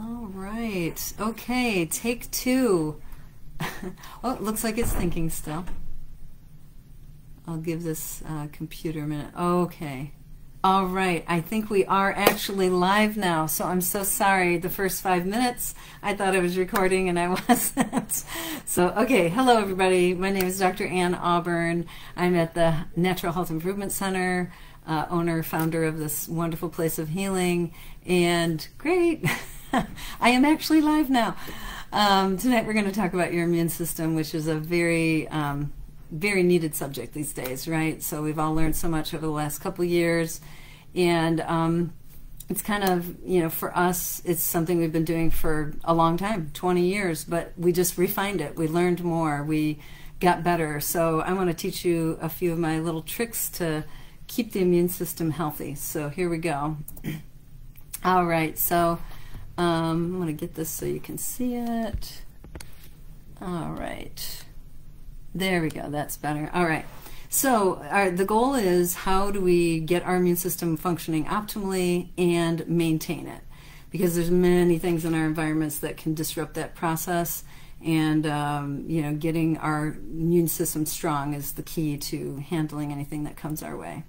All right. Okay, take two. oh, it looks like it's thinking still. I'll give this uh, computer a minute. Okay. All right. I think we are actually live now, so I'm so sorry. The first five minutes, I thought I was recording and I wasn't. so, okay. Hello, everybody. My name is Dr. Ann Auburn. I'm at the Natural Health Improvement Center, uh, owner, founder of this wonderful place of healing, and great. I am actually live now. Um, tonight we're going to talk about your immune system, which is a very, um, very needed subject these days, right? So we've all learned so much over the last couple years, and um, it's kind of, you know, for us, it's something we've been doing for a long time, 20 years, but we just refined it. We learned more. We got better. So I want to teach you a few of my little tricks to keep the immune system healthy. So here we go. All right, so um, I'm going to get this so you can see it. All right. There we go. That's better. All right. So our, the goal is how do we get our immune system functioning optimally and maintain it? Because there's many things in our environments that can disrupt that process. And, um, you know, getting our immune system strong is the key to handling anything that comes our way.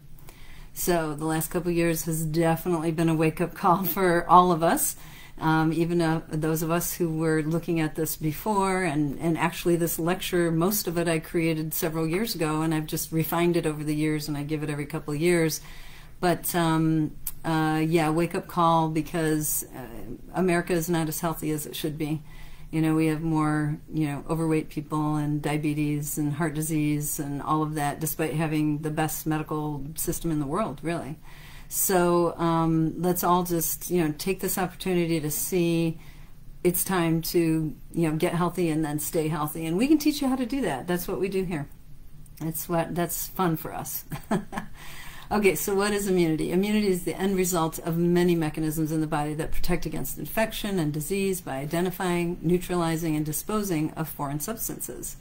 So the last couple years has definitely been a wake-up call for all of us um, even uh, those of us who were looking at this before, and, and actually this lecture, most of it I created several years ago, and I've just refined it over the years, and I give it every couple of years. But um, uh, yeah, wake up call because uh, America is not as healthy as it should be. You know, we have more, you know, overweight people and diabetes and heart disease and all of that, despite having the best medical system in the world, really. So um, let's all just you know take this opportunity to see it's time to you know get healthy and then stay healthy, and we can teach you how to do that. That's what we do here. That's what that's fun for us. okay, so what is immunity? Immunity is the end result of many mechanisms in the body that protect against infection and disease by identifying, neutralizing, and disposing of foreign substances.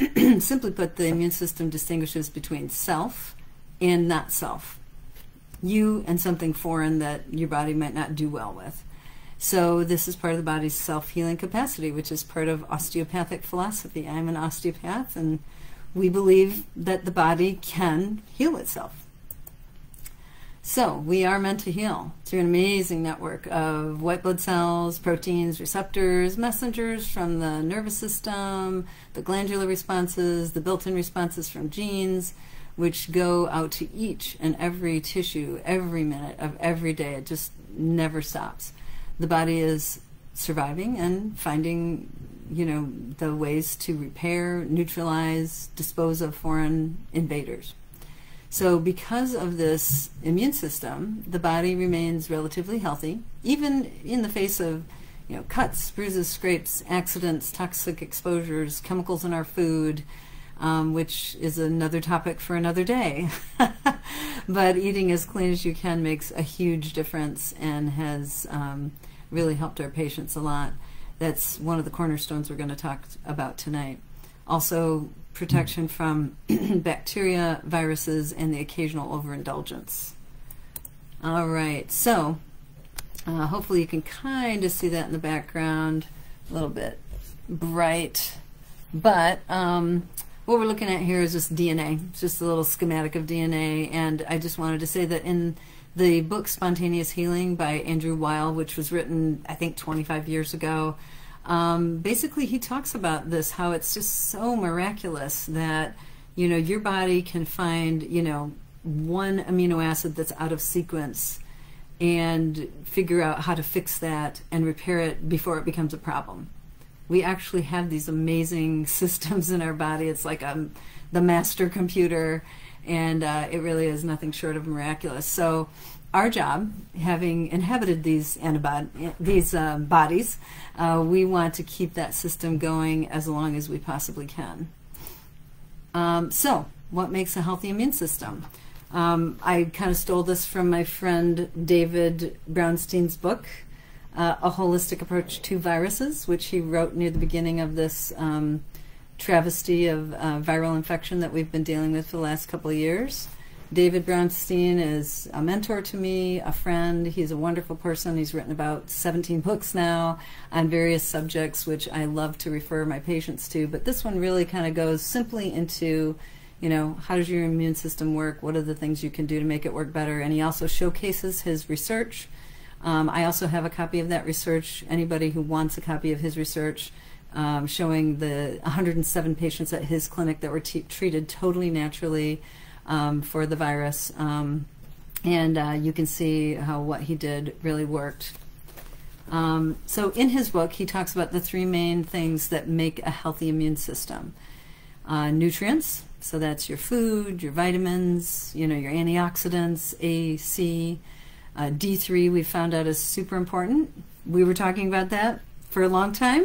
Simply put, the immune system distinguishes between self and not self you and something foreign that your body might not do well with. So this is part of the body's self-healing capacity, which is part of osteopathic philosophy. I'm an osteopath, and we believe that the body can heal itself. So we are meant to heal through an amazing network of white blood cells, proteins, receptors, messengers from the nervous system, the glandular responses, the built-in responses from genes, which go out to each and every tissue every minute of every day. It just never stops. The body is surviving and finding, you know, the ways to repair, neutralize, dispose of foreign invaders. So, because of this immune system, the body remains relatively healthy, even in the face of you know, cuts, bruises, scrapes, accidents, toxic exposures, chemicals in our food, um, which is another topic for another day. but eating as clean as you can makes a huge difference and has um, really helped our patients a lot. That's one of the cornerstones we're going to talk about tonight. Also, protection from bacteria, viruses, and the occasional overindulgence. All right, so uh, hopefully you can kind of see that in the background, a little bit bright. But um, what we're looking at here is just DNA. It's just a little schematic of DNA. And I just wanted to say that in the book Spontaneous Healing by Andrew Weil, which was written, I think, 25 years ago, um, basically he talks about this, how it's just so miraculous that, you know, your body can find, you know, one amino acid that's out of sequence and figure out how to fix that and repair it before it becomes a problem we actually have these amazing systems in our body. It's like um, the master computer, and uh, it really is nothing short of miraculous. So, our job, having inhabited these antibody these uh, bodies, uh, we want to keep that system going as long as we possibly can. Um, so, what makes a healthy immune system? Um, I kind of stole this from my friend David Brownstein's book, uh, A Holistic Approach to Viruses, which he wrote near the beginning of this um, travesty of uh, viral infection that we've been dealing with for the last couple of years. David Brownstein is a mentor to me, a friend. He's a wonderful person. He's written about 17 books now on various subjects, which I love to refer my patients to. But this one really kind of goes simply into, you know, how does your immune system work? What are the things you can do to make it work better? And he also showcases his research. Um, I also have a copy of that research. Anybody who wants a copy of his research, um, showing the 107 patients at his clinic that were treated totally naturally um, for the virus. Um, and uh, you can see how what he did really worked. Um, so in his book, he talks about the three main things that make a healthy immune system. Uh, nutrients, so that's your food, your vitamins, you know, your antioxidants, A, C. Uh, D3 we found out is super important. We were talking about that for a long time.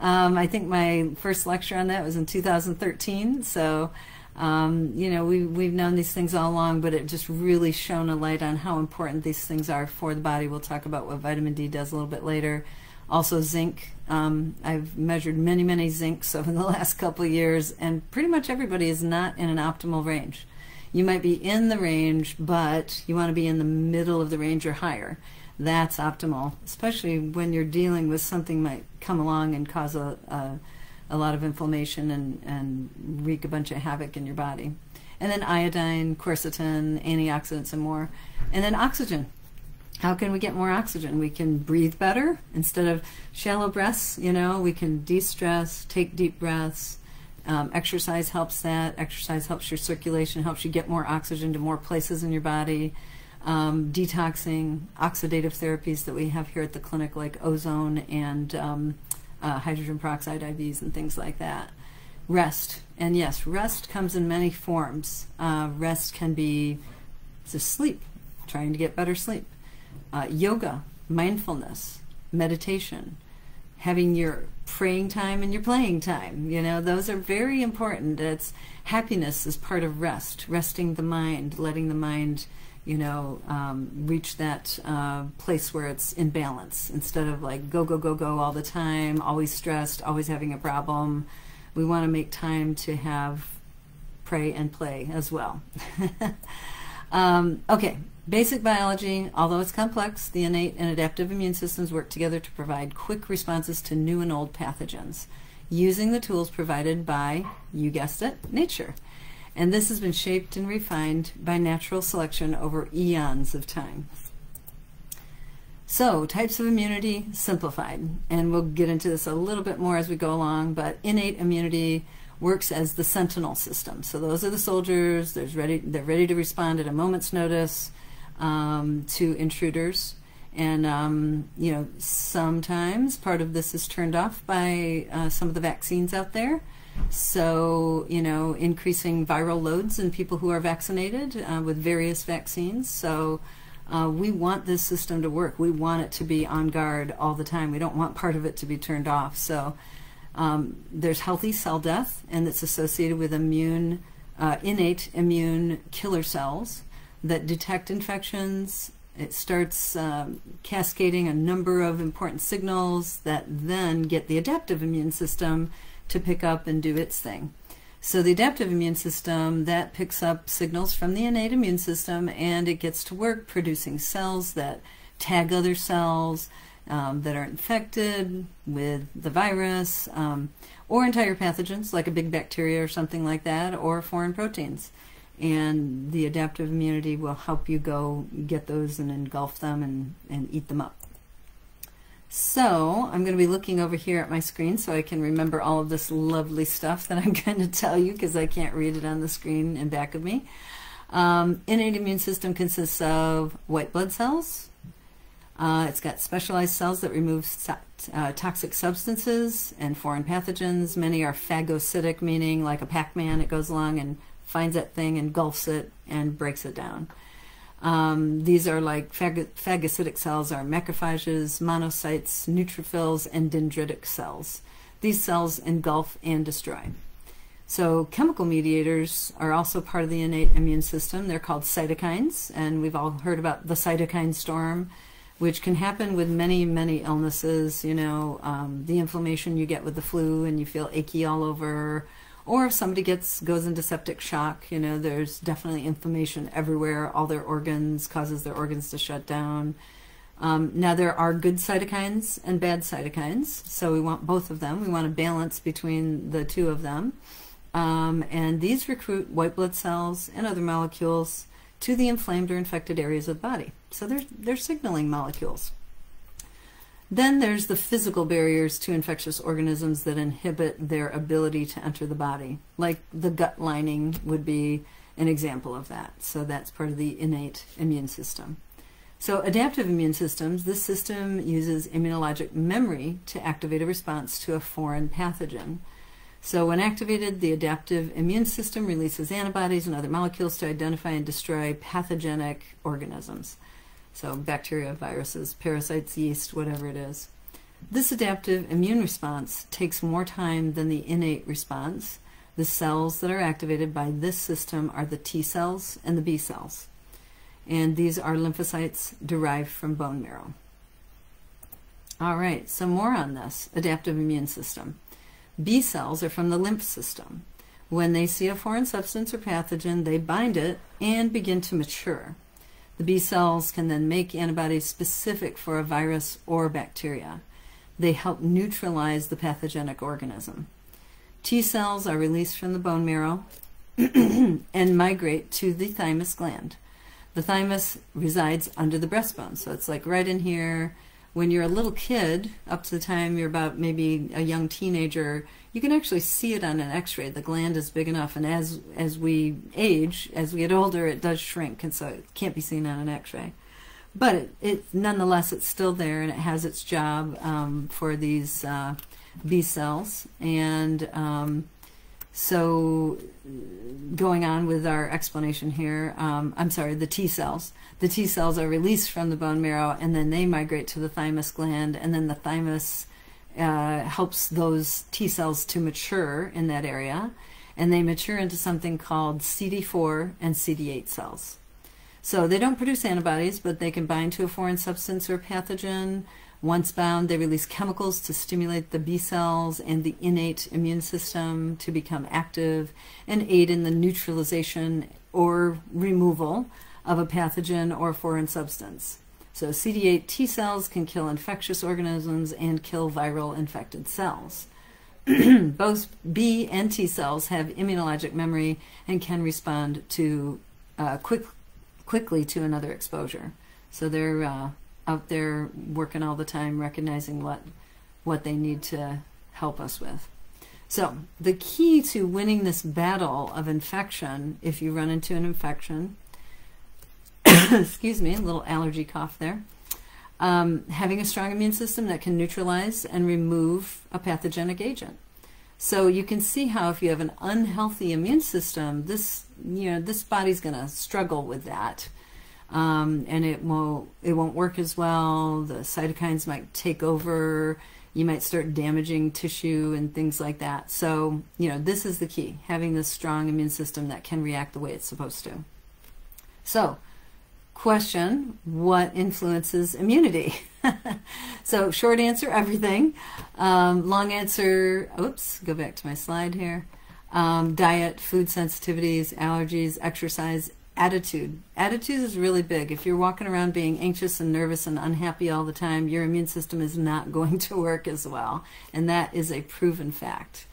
Um, I think my first lecture on that was in 2013. So um, you know, we, we've known these things all along, but it just really shone a light on how important these things are for the body. We'll talk about what vitamin D does a little bit later. Also, zinc. Um, I've measured many, many zincs over the last couple years, and pretty much everybody is not in an optimal range. You might be in the range, but you want to be in the middle of the range or higher. That's optimal, especially when you're dealing with something might come along and cause a, a a lot of inflammation and, and wreak a bunch of havoc in your body. And then iodine, quercetin, antioxidants, and more. And then oxygen. How can we get more oxygen? We can breathe better instead of shallow breaths. You know, we can de-stress, take deep breaths. Um, exercise helps that. Exercise helps your circulation, helps you get more oxygen to more places in your body. Um, detoxing, oxidative therapies that we have here at the clinic, like ozone and um, uh, hydrogen peroxide IVs and things like that. Rest. And yes, rest comes in many forms. Uh, rest can be just sleep, trying to get better sleep. Uh, yoga, mindfulness, meditation, having your praying time and your playing time. You know, those are very important. It's happiness is part of rest, resting the mind, letting the mind you know, um, reach that uh, place where it's in balance instead of like go, go, go, go all the time, always stressed, always having a problem. We want to make time to have pray and play as well. um, okay, basic biology, although it's complex, the innate and adaptive immune systems work together to provide quick responses to new and old pathogens using the tools provided by, you guessed it, nature and this has been shaped and refined by natural selection over eons of time. So, types of immunity simplified, and we'll get into this a little bit more as we go along, but innate immunity works as the sentinel system. So those are the soldiers, ready, they're ready to respond at a moment's notice um, to intruders. And, um, you know, sometimes part of this is turned off by uh, some of the vaccines out there. So, you know, increasing viral loads in people who are vaccinated uh, with various vaccines. So, uh, we want this system to work. We want it to be on guard all the time. We don't want part of it to be turned off. So, um, there's healthy cell death, and it's associated with immune, uh, innate immune killer cells that detect infections. It starts um, cascading a number of important signals that then get the adaptive immune system to pick up and do its thing. So the adaptive immune system that picks up signals from the innate immune system and it gets to work producing cells that tag other cells um, that are infected with the virus um, or entire pathogens like a big bacteria or something like that or foreign proteins. And the adaptive immunity will help you go get those and engulf them and, and eat them up. So I'm going to be looking over here at my screen so I can remember all of this lovely stuff that I'm going to tell you because I can't read it on the screen in back of me. Um, innate immune system consists of white blood cells. Uh, it's got specialized cells that remove uh, toxic substances and foreign pathogens. Many are phagocytic, meaning like a Pac-Man, it goes along and finds that thing, and engulfs it, and breaks it down. Um, these are like phag phagocytic cells are macrophages, monocytes, neutrophils, and dendritic cells. These cells engulf and destroy. So chemical mediators are also part of the innate immune system. They're called cytokines, and we've all heard about the cytokine storm, which can happen with many, many illnesses. You know, um, the inflammation you get with the flu and you feel achy all over, Or if somebody gets goes into septic shock, you know, there's definitely inflammation everywhere. All their organs causes their organs to shut down. Um, now there are good cytokines and bad cytokines, so we want both of them. We want a balance between the two of them. Um, and these recruit white blood cells and other molecules to the inflamed or infected areas of the body. So they're, they're signaling molecules. Then there's the physical barriers to infectious organisms that inhibit their ability to enter the body, like the gut lining would be an example of that. So that's part of the innate immune system. So adaptive immune systems, this system uses immunologic memory to activate a response to a foreign pathogen. So when activated, the adaptive immune system releases antibodies and other molecules to identify and destroy pathogenic organisms. So bacteria, viruses, parasites, yeast, whatever it is. This adaptive immune response takes more time than the innate response. The cells that are activated by this system are the T cells and the B cells. And these are lymphocytes derived from bone marrow. All right, so more on this adaptive immune system. B cells are from the lymph system. When they see a foreign substance or pathogen, they bind it and begin to mature. The B cells can then make antibodies specific for a virus or bacteria. They help neutralize the pathogenic organism. T cells are released from the bone marrow and migrate to the thymus gland. The thymus resides under the breastbone, so it's like right in here. When you're a little kid, up to the time you're about maybe a young teenager, you can actually see it on an x-ray. The gland is big enough and as as we age as we get older it does shrink and so it can't be seen on an x-ray. But it, it nonetheless it's still there and it has its job um, for these uh, b cells. And um, so going on with our explanation here um, i'm sorry the t cells the t cells are released from the bone marrow and then they migrate to the thymus gland and then the thymus uh, helps those T cells to mature in that area, and they mature into something called CD4 and CD8 cells. So they don't produce antibodies, but they can bind to a foreign substance or pathogen. Once bound, they release chemicals to stimulate the B cells and the innate immune system to become active and aid in the neutralization or removal of a pathogen or foreign substance. So CD8 T cells can kill infectious organisms and kill viral infected cells. Both B and T cells have immunologic memory and can respond to uh, quick, quickly to another exposure. So they're uh, out there working all the time, recognizing what what they need to help us with. So the key to winning this battle of infection, if you run into an infection, excuse me, a little allergy cough there. Um, having a strong immune system that can neutralize and remove a pathogenic agent. So you can see how if you have an unhealthy immune system, this you know this body's going to struggle with that, um, and it won't it won't work as well. The cytokines might take over. You might start damaging tissue and things like that. So you know this is the key: having this strong immune system that can react the way it's supposed to. So question what influences immunity? so, short answer everything. Um, long answer oops, go back to my slide here. Um, diet, food sensitivities, allergies, exercise, attitude. Attitude is really big. If you're walking around being anxious and nervous and unhappy all the time, your immune system is not going to work as well. And that is a proven fact.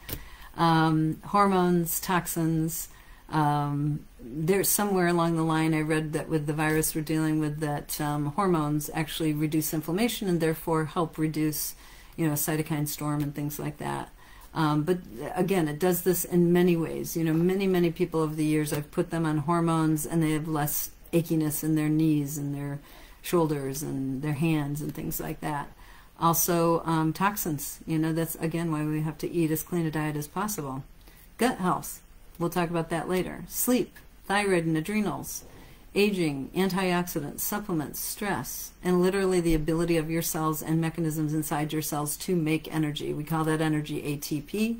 Um, hormones, toxins, um, there's somewhere along the line I read that with the virus we're dealing with that um, hormones actually reduce inflammation and therefore help reduce, you know, cytokine storm and things like that. Um, but again, it does this in many ways. You know, many many people over the years I've put them on hormones and they have less achiness in their knees and their shoulders and their hands and things like that. Also, um, toxins. You know, that's again why we have to eat as clean a diet as possible. Gut health We'll talk about that later. Sleep, thyroid and adrenals, aging, antioxidants, supplements, stress, and literally the ability of your cells and mechanisms inside your cells to make energy. We call that energy ATP.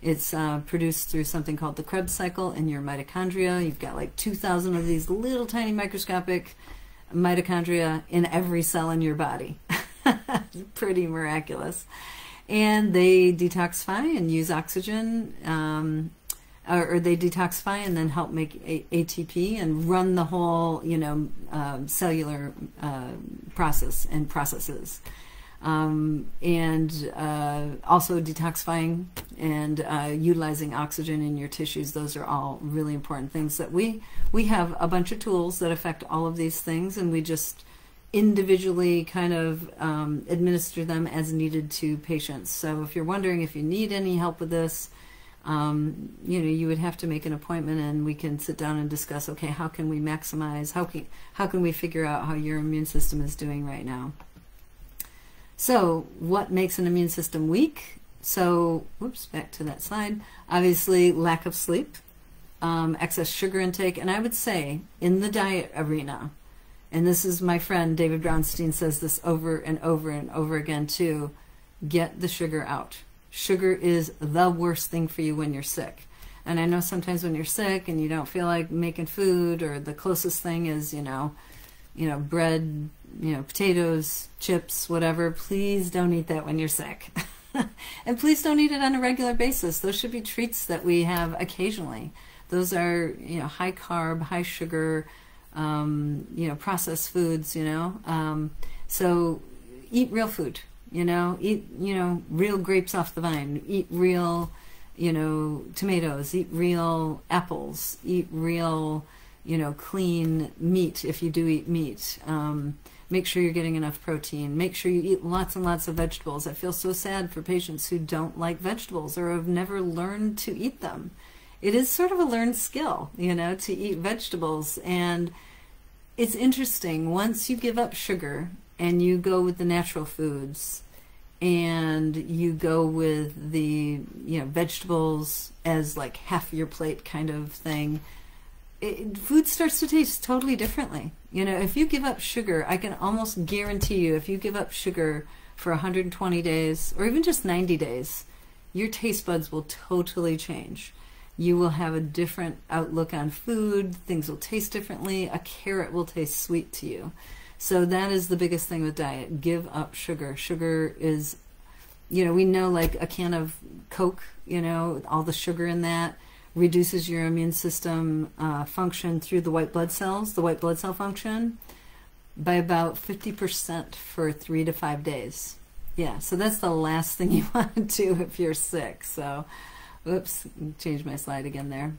It's uh, produced through something called the Krebs cycle in your mitochondria. You've got like 2,000 of these little tiny microscopic mitochondria in every cell in your body. Pretty miraculous. And they detoxify and use oxygen um, or, or they detoxify and then help make a- ATP and run the whole, you know, um, cellular uh, process and processes. Um, and uh, also detoxifying and uh, utilizing oxygen in your tissues. Those are all really important things that we we have a bunch of tools that affect all of these things, and we just individually kind of um, administer them as needed to patients. So if you're wondering if you need any help with this, um, you know, you would have to make an appointment and we can sit down and discuss, okay, how can we maximize, how can, how can we figure out how your immune system is doing right now? So what makes an immune system weak? So, whoops, back to that slide. Obviously, lack of sleep, um, excess sugar intake, and I would say in the diet arena, and this is my friend David Brownstein says this over and over and over again too, get the sugar out sugar is the worst thing for you when you're sick. And I know sometimes when you're sick and you don't feel like making food, or the closest thing is, you know, you know, bread, you know, potatoes, chips, whatever. Please don't eat that when you're sick. and please don't eat it on a regular basis. Those should be treats that we have occasionally. Those are, you know, high carb, high sugar, um, you know, processed foods, you know. Um, so eat real food you know, eat you know real grapes off the vine. Eat real, you know, tomatoes. Eat real apples. Eat real, you know, clean meat if you do eat meat. Um, make sure you're getting enough protein. Make sure you eat lots and lots of vegetables. I feel so sad for patients who don't like vegetables or have never learned to eat them. It is sort of a learned skill, you know, to eat vegetables. And it's interesting. Once you give up sugar and you go with the natural foods and you go with the you know vegetables as like half your plate kind of thing it, food starts to taste totally differently. You know if you give up sugar i can almost guarantee you if you give up sugar for 120 days or even just 90 days your taste buds will totally change. You will have a different outlook on food things will taste differently a carrot will taste sweet to you so that is the biggest thing with diet. Give up sugar. Sugar is, you know, we know like a can of Coke, you know, all the sugar in that reduces your immune system uh, function through the white blood cells, the white blood cell function, by about 50% for three to five days. Yeah, so that's the last thing you want to do if you're sick. So, oops, change my slide again there.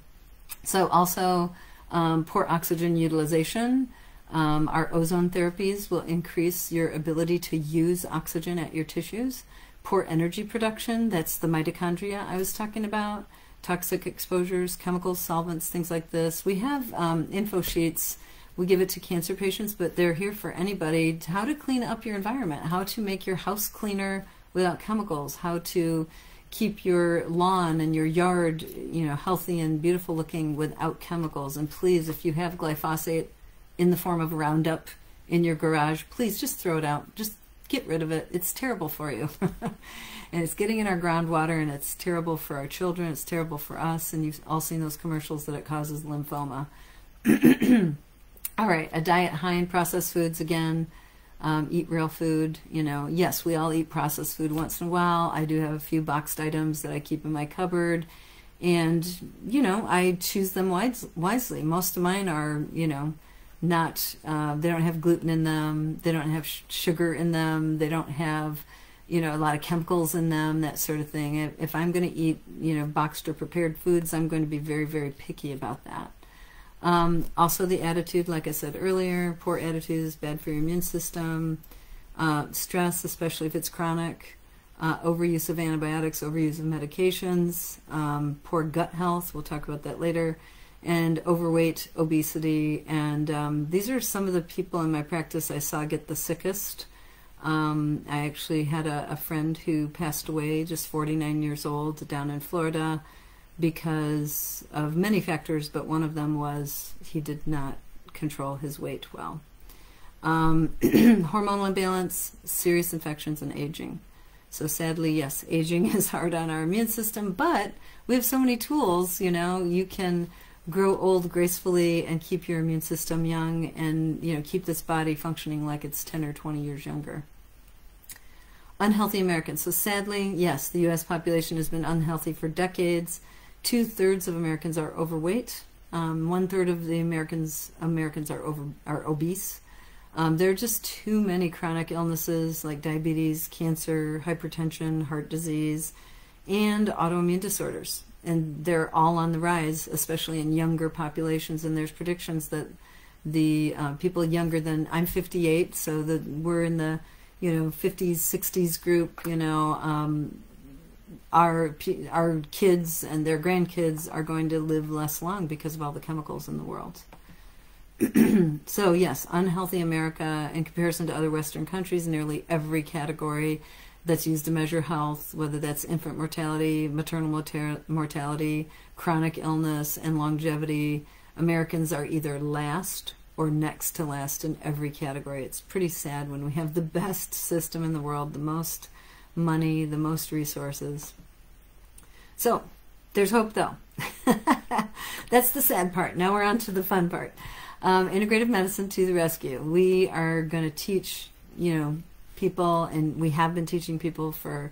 So also um, poor oxygen utilization um, our ozone therapies will increase your ability to use oxygen at your tissues. Poor energy production, that's the mitochondria I was talking about. Toxic exposures, chemicals, solvents, things like this. We have um, info sheets. We give it to cancer patients, but they're here for anybody. How to clean up your environment, how to make your house cleaner without chemicals, how to keep your lawn and your yard, you know, healthy and beautiful looking without chemicals. And please, if you have glyphosate in the form of a Roundup in your garage, please just throw it out. Just get rid of it. It's terrible for you. and it's getting in our groundwater and it's terrible for our children. It's terrible for us. And you've all seen those commercials that it causes lymphoma. all right, a diet high in processed foods again. Um, eat real food. You know, yes, we all eat processed food once in a while. I do have a few boxed items that I keep in my cupboard. And, you know, I choose them wise, wisely. Most of mine are, you know, not uh, they don't have gluten in them they don't have sugar in them they don't have you know a lot of chemicals in them that sort of thing. If, if i'm going to eat you know boxed or prepared foods i'm going to be very very picky about that. Um, also the attitude like i said earlier poor attitude is bad for your immune system. Uh, stress especially if it's chronic uh, overuse of antibiotics overuse of medications um, poor gut health we'll talk about that later and overweight, obesity, and um, these are some of the people in my practice I saw get the sickest. Um, I actually had a, a, friend who passed away, just 49 years old, down in Florida, because of many factors, but one of them was he did not control his weight well. Um, hormonal imbalance, serious infections, and aging. So sadly, yes, aging is hard on our immune system, but we have so many tools. You know, you can grow old gracefully and keep your immune system young and you know keep this body functioning like it's 10 or 20 years younger unhealthy americans so sadly yes the us population has been unhealthy for decades two thirds of Americans are overweight. Um, one third of the Americans Americans are over are obese. Um, there are just too many chronic illnesses like diabetes, cancer, hypertension, heart disease, and autoimmune disorders. And they're all on the rise, especially in younger populations. And there's predictions that the uh, people younger than I'm 58, so that we're in the you know 50s, 60s group. You know, um, our our kids and their grandkids are going to live less long because of all the chemicals in the world. so yes, unhealthy America in comparison to other Western countries, nearly every category that's used to measure health, whether that's infant mortality, maternal mortality, chronic illness, and longevity, Americans are either last or next to last in every category. It's pretty sad when we have the best system in the world, the most money, the most resources. So, there's hope though. That's the sad part. Now we're on to the fun part. Um, integrative medicine to the rescue. We are going to teach, you know, people, and we have been teaching people for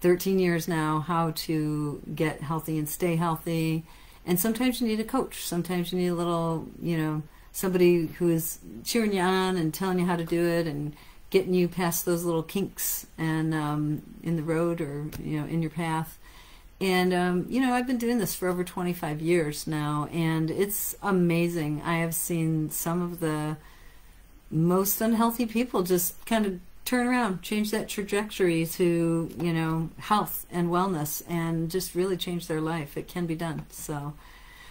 13 years now how to get healthy and stay healthy. And sometimes you need a coach. Sometimes you need a little, you know, somebody who is cheering you on and telling you how to do it and getting you past those little kinks and um, in the road or you know in your path. And, um, you know, I've been doing this for over 25 years now, and it's amazing. I have seen some of the most unhealthy people just kind of turn around, change that trajectory to, you know, health and wellness and just really change their life. It can be done. So,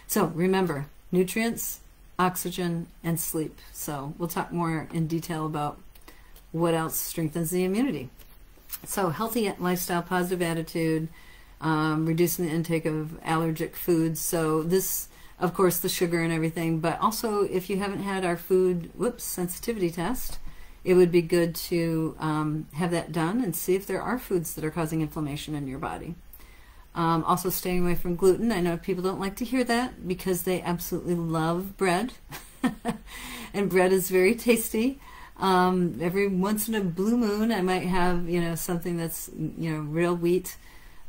so remember, nutrients, oxygen, and sleep. So we'll talk more in detail about what else strengthens the immunity. So healthy lifestyle, positive attitude, um, reducing the intake of allergic foods. So this, of course, the sugar and everything, but also if you haven't had our food, whoops, sensitivity test, it would be good to um, have that done and see if there are foods that are causing inflammation in your body. Um, also, staying away from gluten. I know people don't like to hear that because they absolutely love bread, and bread is very tasty. Um, every once in a blue moon, I might have you know something that's you know real wheat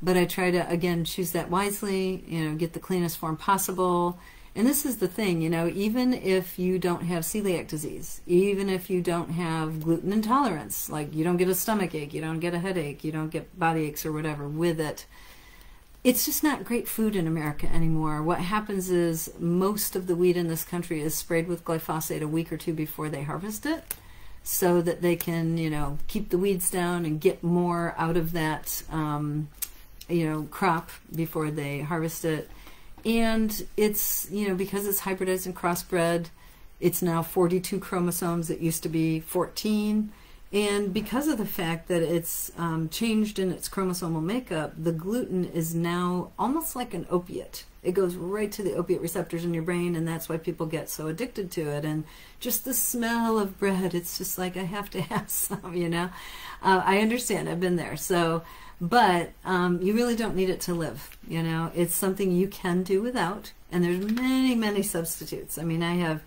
but I try to again choose that wisely, you know, get the cleanest form possible. And this is the thing, you know, even if you don't have celiac disease, even if you don't have gluten intolerance, like you don't get a stomach ache, you don't get a headache, you don't get body aches or whatever with it, it's just not great food in America anymore. What happens is most of the wheat in this country is sprayed with glyphosate a week or two before they harvest it so that they can, you know, keep the weeds down and get more out of that um, you know crop before they harvest it and it's you know because it's hybridized and crossbred it's now 42 chromosomes it used to be 14 and because of the fact that it's um, changed in its chromosomal makeup the gluten is now almost like an opiate. It goes right to the opiate receptors in your brain and that's why people get so addicted to it. And just the smell of bread it's just like i have to have some you know? Uh, i understand i've been there. So but um, you really don't need it to live. You know, it's something you can do without, and there's many, many substitutes. I mean, I have,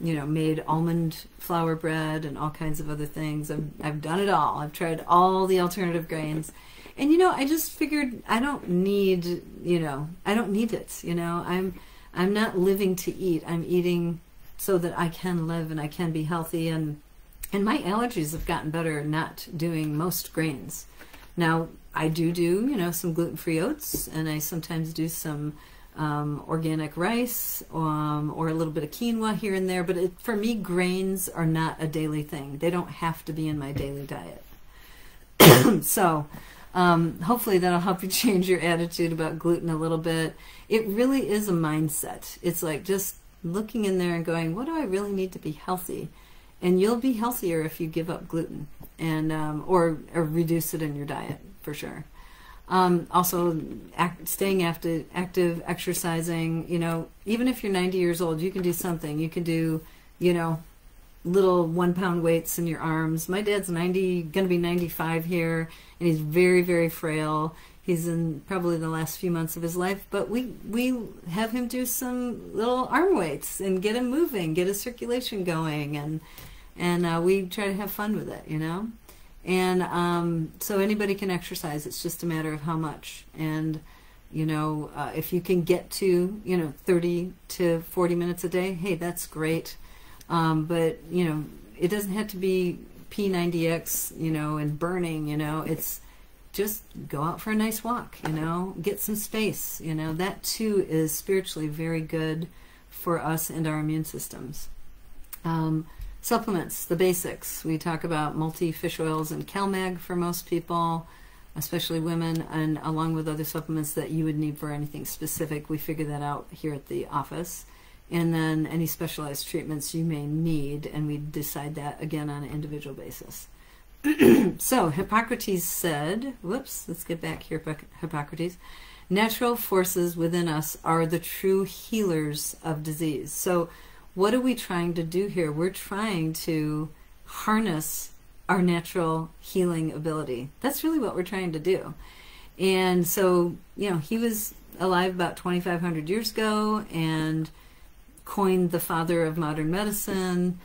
you know, made almond flour bread and all kinds of other things. I've, I've done it all. I've tried all the alternative grains. And you know, I just figured I don't need, you know, I don't need it. You know, I'm I'm not living to eat. I'm eating so that I can live and I can be healthy and and my allergies have gotten better not doing most grains. Now, I do do, you know, some gluten-free oats, and I sometimes do some um, organic rice um, or a little bit of quinoa here and there. But it, for me, grains are not a daily thing. They don't have to be in my daily diet. so um, hopefully that'll help you change your attitude about gluten a little bit. It really is a mindset. It's like just looking in there and going, what do I really need to be healthy? And you'll be healthier if you give up gluten and um, or, or reduce it in your diet for sure. Um, also, act, staying active, active, exercising. You know, even if you're 90 years old, you can do something. You can do, you know, little one pound weights in your arms. My dad's 90, going to be 95 here, and he's very, very frail. He's in probably the last few months of his life, but we we have him do some little arm weights and get him moving, get his circulation going, and and uh, we try to have fun with it, you know. And um, so anybody can exercise. It's just a matter of how much. And You know, uh, if you can get to, you know, 30 to 40 minutes a day, hey, that's great. Um, but, you know, it doesn't have to be P90X, you know, and burning, you know, it's just go out for a nice walk, you know, get some space, you know, that too is spiritually very good for us and our immune systems. Um, supplements, the basics. We talk about multi fish oils and CalMag for most people, especially women, and along with other supplements that you would need for anything specific. We figure that out here at the office. And then any specialized treatments you may need, and we decide that again on an individual basis. so Hippocrates said, whoops, let's get back here, Hippocrates. Natural forces within us are the true healers of disease. So, what are we trying to do here? We're trying to harness our natural healing ability. That's really what we're trying to do. And so, you know, he was alive about 2,500 years ago and coined the father of modern medicine.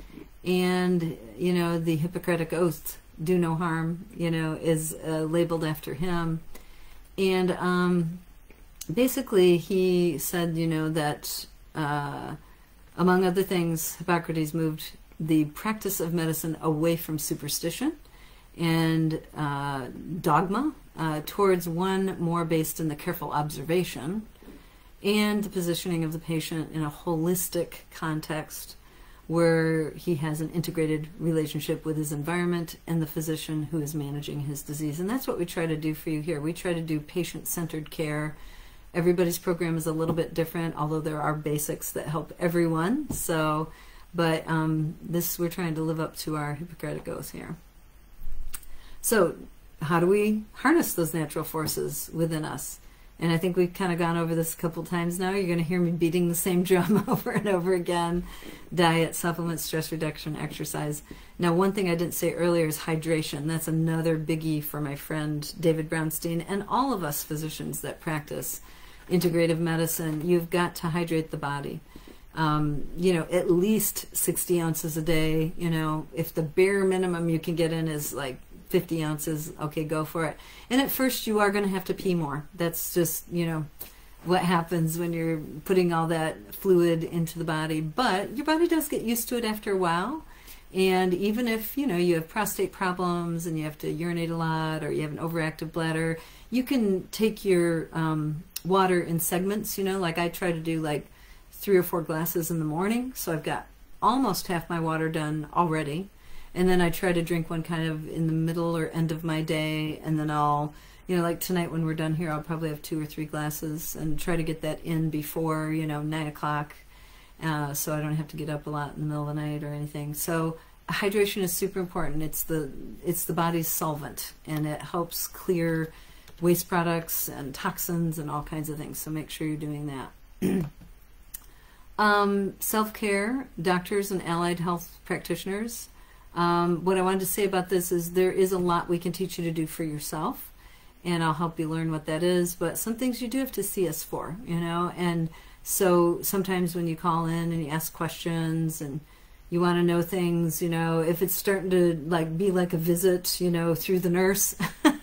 And, you know, the Hippocratic Oath do no harm, you know, is uh, labeled after him. And um, basically, he said, you know, that uh, among other things, Hippocrates moved the practice of medicine away from superstition and uh, dogma uh, towards one more based in the careful observation and the positioning of the patient in a holistic context where he has an integrated relationship with his environment and the physician who is managing his disease. And that's what we try to do for you here. We try to do patient centered care. Everybody's program is a little bit different, although there are basics that help everyone. So, but um, this we're trying to live up to our Hippocratic oath here. So, how do we harness those natural forces within us? And I think we've kind of gone over this a couple times now. You're going to hear me beating the same drum over and over again. Diet, supplements, stress reduction, exercise. Now, one thing I didn't say earlier is hydration. That's another biggie for my friend David Brownstein and all of us physicians that practice integrative medicine. You've got to hydrate the body. Um, you know, at least 60 ounces a day. You know, if the bare minimum you can get in is like 50 ounces, okay, go for it. And at first, you are going to have to pee more. That's just, you know, what happens when you're putting all that fluid into the body. But your body does get used to it after a while. And even if, you know, you have prostate problems and you have to urinate a lot or you have an overactive bladder, you can take your um, water in segments, you know, like I try to do like three or four glasses in the morning. So I've got almost half my water done already and then I try to drink one kind of in the middle or end of my day, and then I'll, you know, like tonight when we're done here, I'll probably have two or three glasses and try to get that in before, you know, nine o'clock, uh, so I don't have to get up a lot in the middle of the night or anything. So hydration is super important. It's the it's the body's solvent, and it helps clear waste products and toxins and all kinds of things. So make sure you're doing that. um, Self care, doctors and allied health practitioners um, what I wanted to say about this is there is a lot we can teach you to do for yourself, and I'll help you learn what that is. But some things you do have to see us for, you know. And so sometimes when you call in and you ask questions and you want to know things, you know, if it's starting to like be like a visit, you know, through the nurse,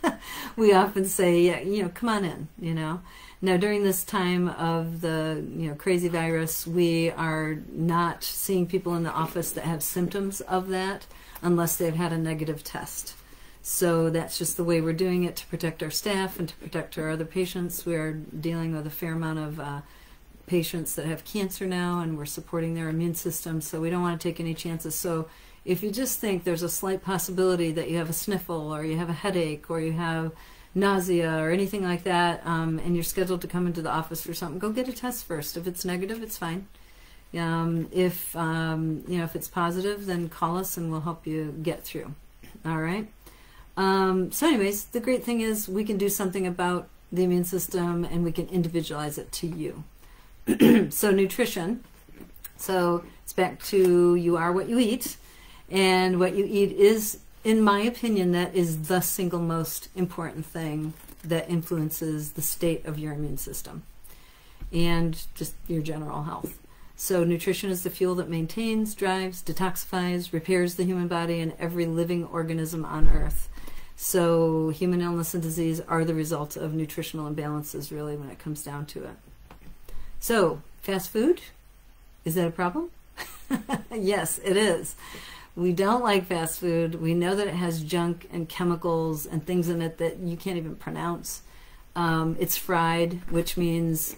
we often say, you know, come on in, you know. Now, during this time of the you know crazy virus, we are not seeing people in the office that have symptoms of that unless they've had a negative test. So that's just the way we're doing it to protect our staff and to protect our other patients. We are dealing with a fair amount of uh, patients that have cancer now, and we're supporting their immune system, so we don't want to take any chances. So if you just think there's a slight possibility that you have a sniffle or you have a headache or you have nausea or anything like that, um, and you're scheduled to come into the office for something, go get a test first. If it's negative, it's fine. Um, if um, you know if it's positive, then call us and we'll help you get through. All right. Um, so, anyways, the great thing is we can do something about the immune system and we can individualize it to you. so, nutrition. So it's back to you are what you eat, and what you eat is, in my opinion, that is the single most important thing that influences the state of your immune system and just your general health. So, nutrition is the fuel that maintains, drives, detoxifies, repairs the human body and every living organism on earth. So, human illness and disease are the result of nutritional imbalances, really, when it comes down to it. So, fast food, is that a problem? yes, it is. We don't like fast food. We know that it has junk and chemicals and things in it that you can't even pronounce. Um, it's fried, which means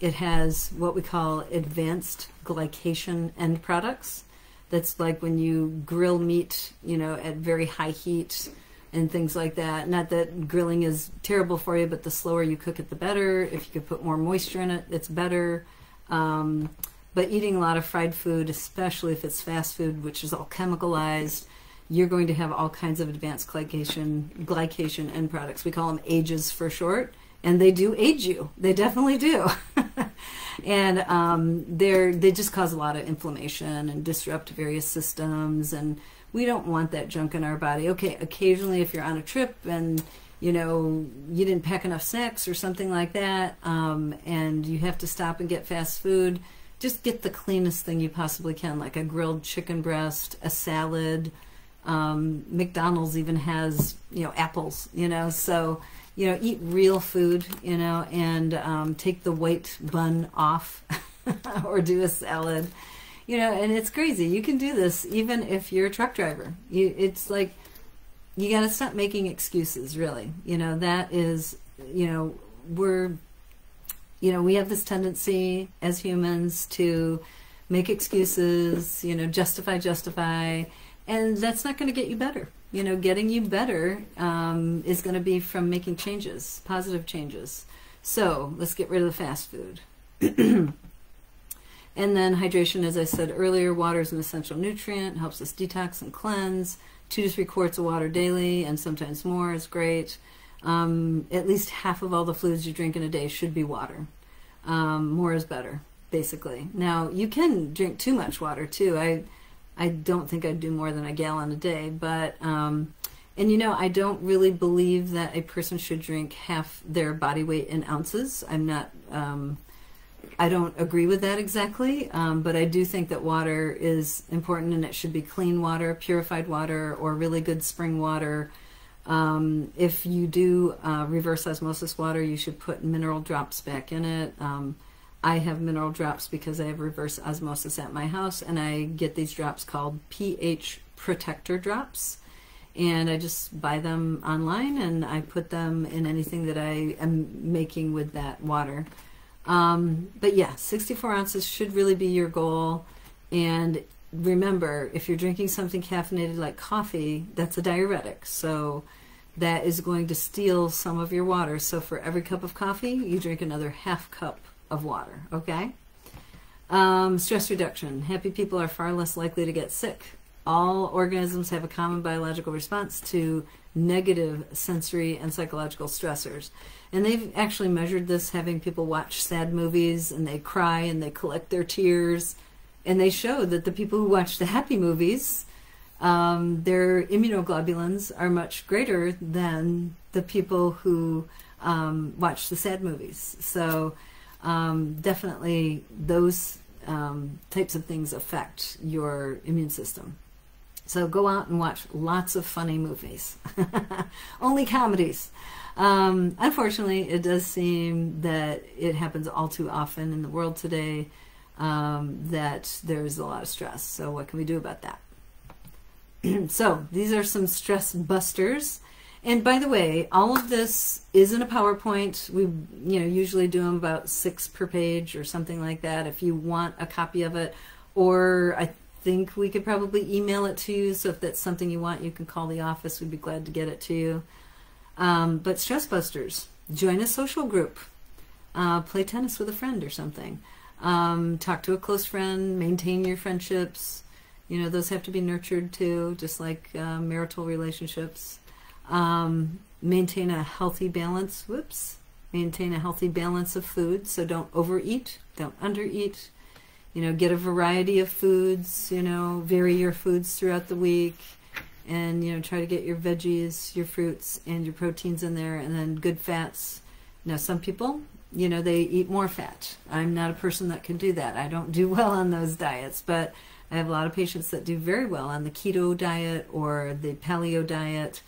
it has what we call advanced glycation end products. That's like when you grill meat, you know, at very high heat and things like that. Not that grilling is terrible for you, but the slower you cook it, the better. If you could put more moisture in it, it's better. Um, but eating a lot of fried food, especially if it's fast food, which is all chemicalized, you're going to have all kinds of advanced glycation glycation end products. We call them ages for short, and they do age you. They definitely do. and um, they're they just cause a lot of inflammation and disrupt various systems and we don't want that junk in our body okay occasionally if you're on a trip and you know you didn't pack enough snacks or something like that um, and you have to stop and get fast food just get the cleanest thing you possibly can like a grilled chicken breast a salad um, mcdonald's even has you know apples you know so you know, eat real food, you know, and um, take the white bun off or do a salad, you know, and it's crazy. You can do this even if you're a truck driver. You, it's like you got to stop making excuses, really. You know, that is, you know, we're, you know, we have this tendency as humans to make excuses, you know, justify, justify, and that's not going to get you better you know, getting you better um, is going to be from making changes, positive changes. So let's get rid of the fast food. and then hydration, as I said earlier, water is an essential nutrient, helps us detox and cleanse. Two to three quarts of water daily, and sometimes more is great. Um, at least half of all the fluids you drink in a day should be water. Um, more is better, basically. Now you can drink too much water too. I I don't think I'd do more than a gallon a day, but um, and you know I don't really believe that a person should drink half their body weight in ounces. I'm not. Um, I don't agree with that exactly, um, but I do think that water is important and it should be clean water, purified water, or really good spring water. Um, if you do uh, reverse osmosis water, you should put mineral drops back in it. Um, I have mineral drops because I have reverse osmosis at my house, and I get these drops called pH protector drops. And I just buy them online and I put them in anything that I am making with that water. Um, but yeah, 64 ounces should really be your goal. And remember, if you're drinking something caffeinated like coffee, that's a diuretic. So that is going to steal some of your water. So for every cup of coffee, you drink another half cup of water, okay? Um, stress reduction. Happy people are far less likely to get sick. All organisms have a common biological response to negative sensory and psychological stressors. And they've actually measured this having people watch sad movies and they cry and they collect their tears. And they show that the people who watch the happy movies, um, their immunoglobulins are much greater than the people who um, watch the sad movies. So um, definitely those um, types of things affect your immune system. So go out and watch lots of funny movies, only comedies. Um, unfortunately, it does seem that it happens all too often in the world today um, that there's a lot of stress. So, what can we do about that? so, these are some stress busters. And by the way, all of this is in a PowerPoint. We, you know, usually do them about six per page or something like that. If you want a copy of it, or I think we could probably email it to you. So if that's something you want, you can call the office. We'd be glad to get it to you. Um, but Stress Busters, join a social group, uh, play tennis with a friend or something, um, talk to a close friend, maintain your friendships. You know, those have to be nurtured too, just like uh, marital relationships. Um, maintain a healthy balance. Whoops. Maintain a healthy balance of food. So don't overeat. Don't undereat. You know, get a variety of foods. You know, vary your foods throughout the week, and you know, try to get your veggies, your fruits, and your proteins in there, and then good fats. Now, some people, you know, they eat more fat. I'm not a person that can do that. I don't do well on those diets, but I have a lot of patients that do very well on the keto diet or the paleo diet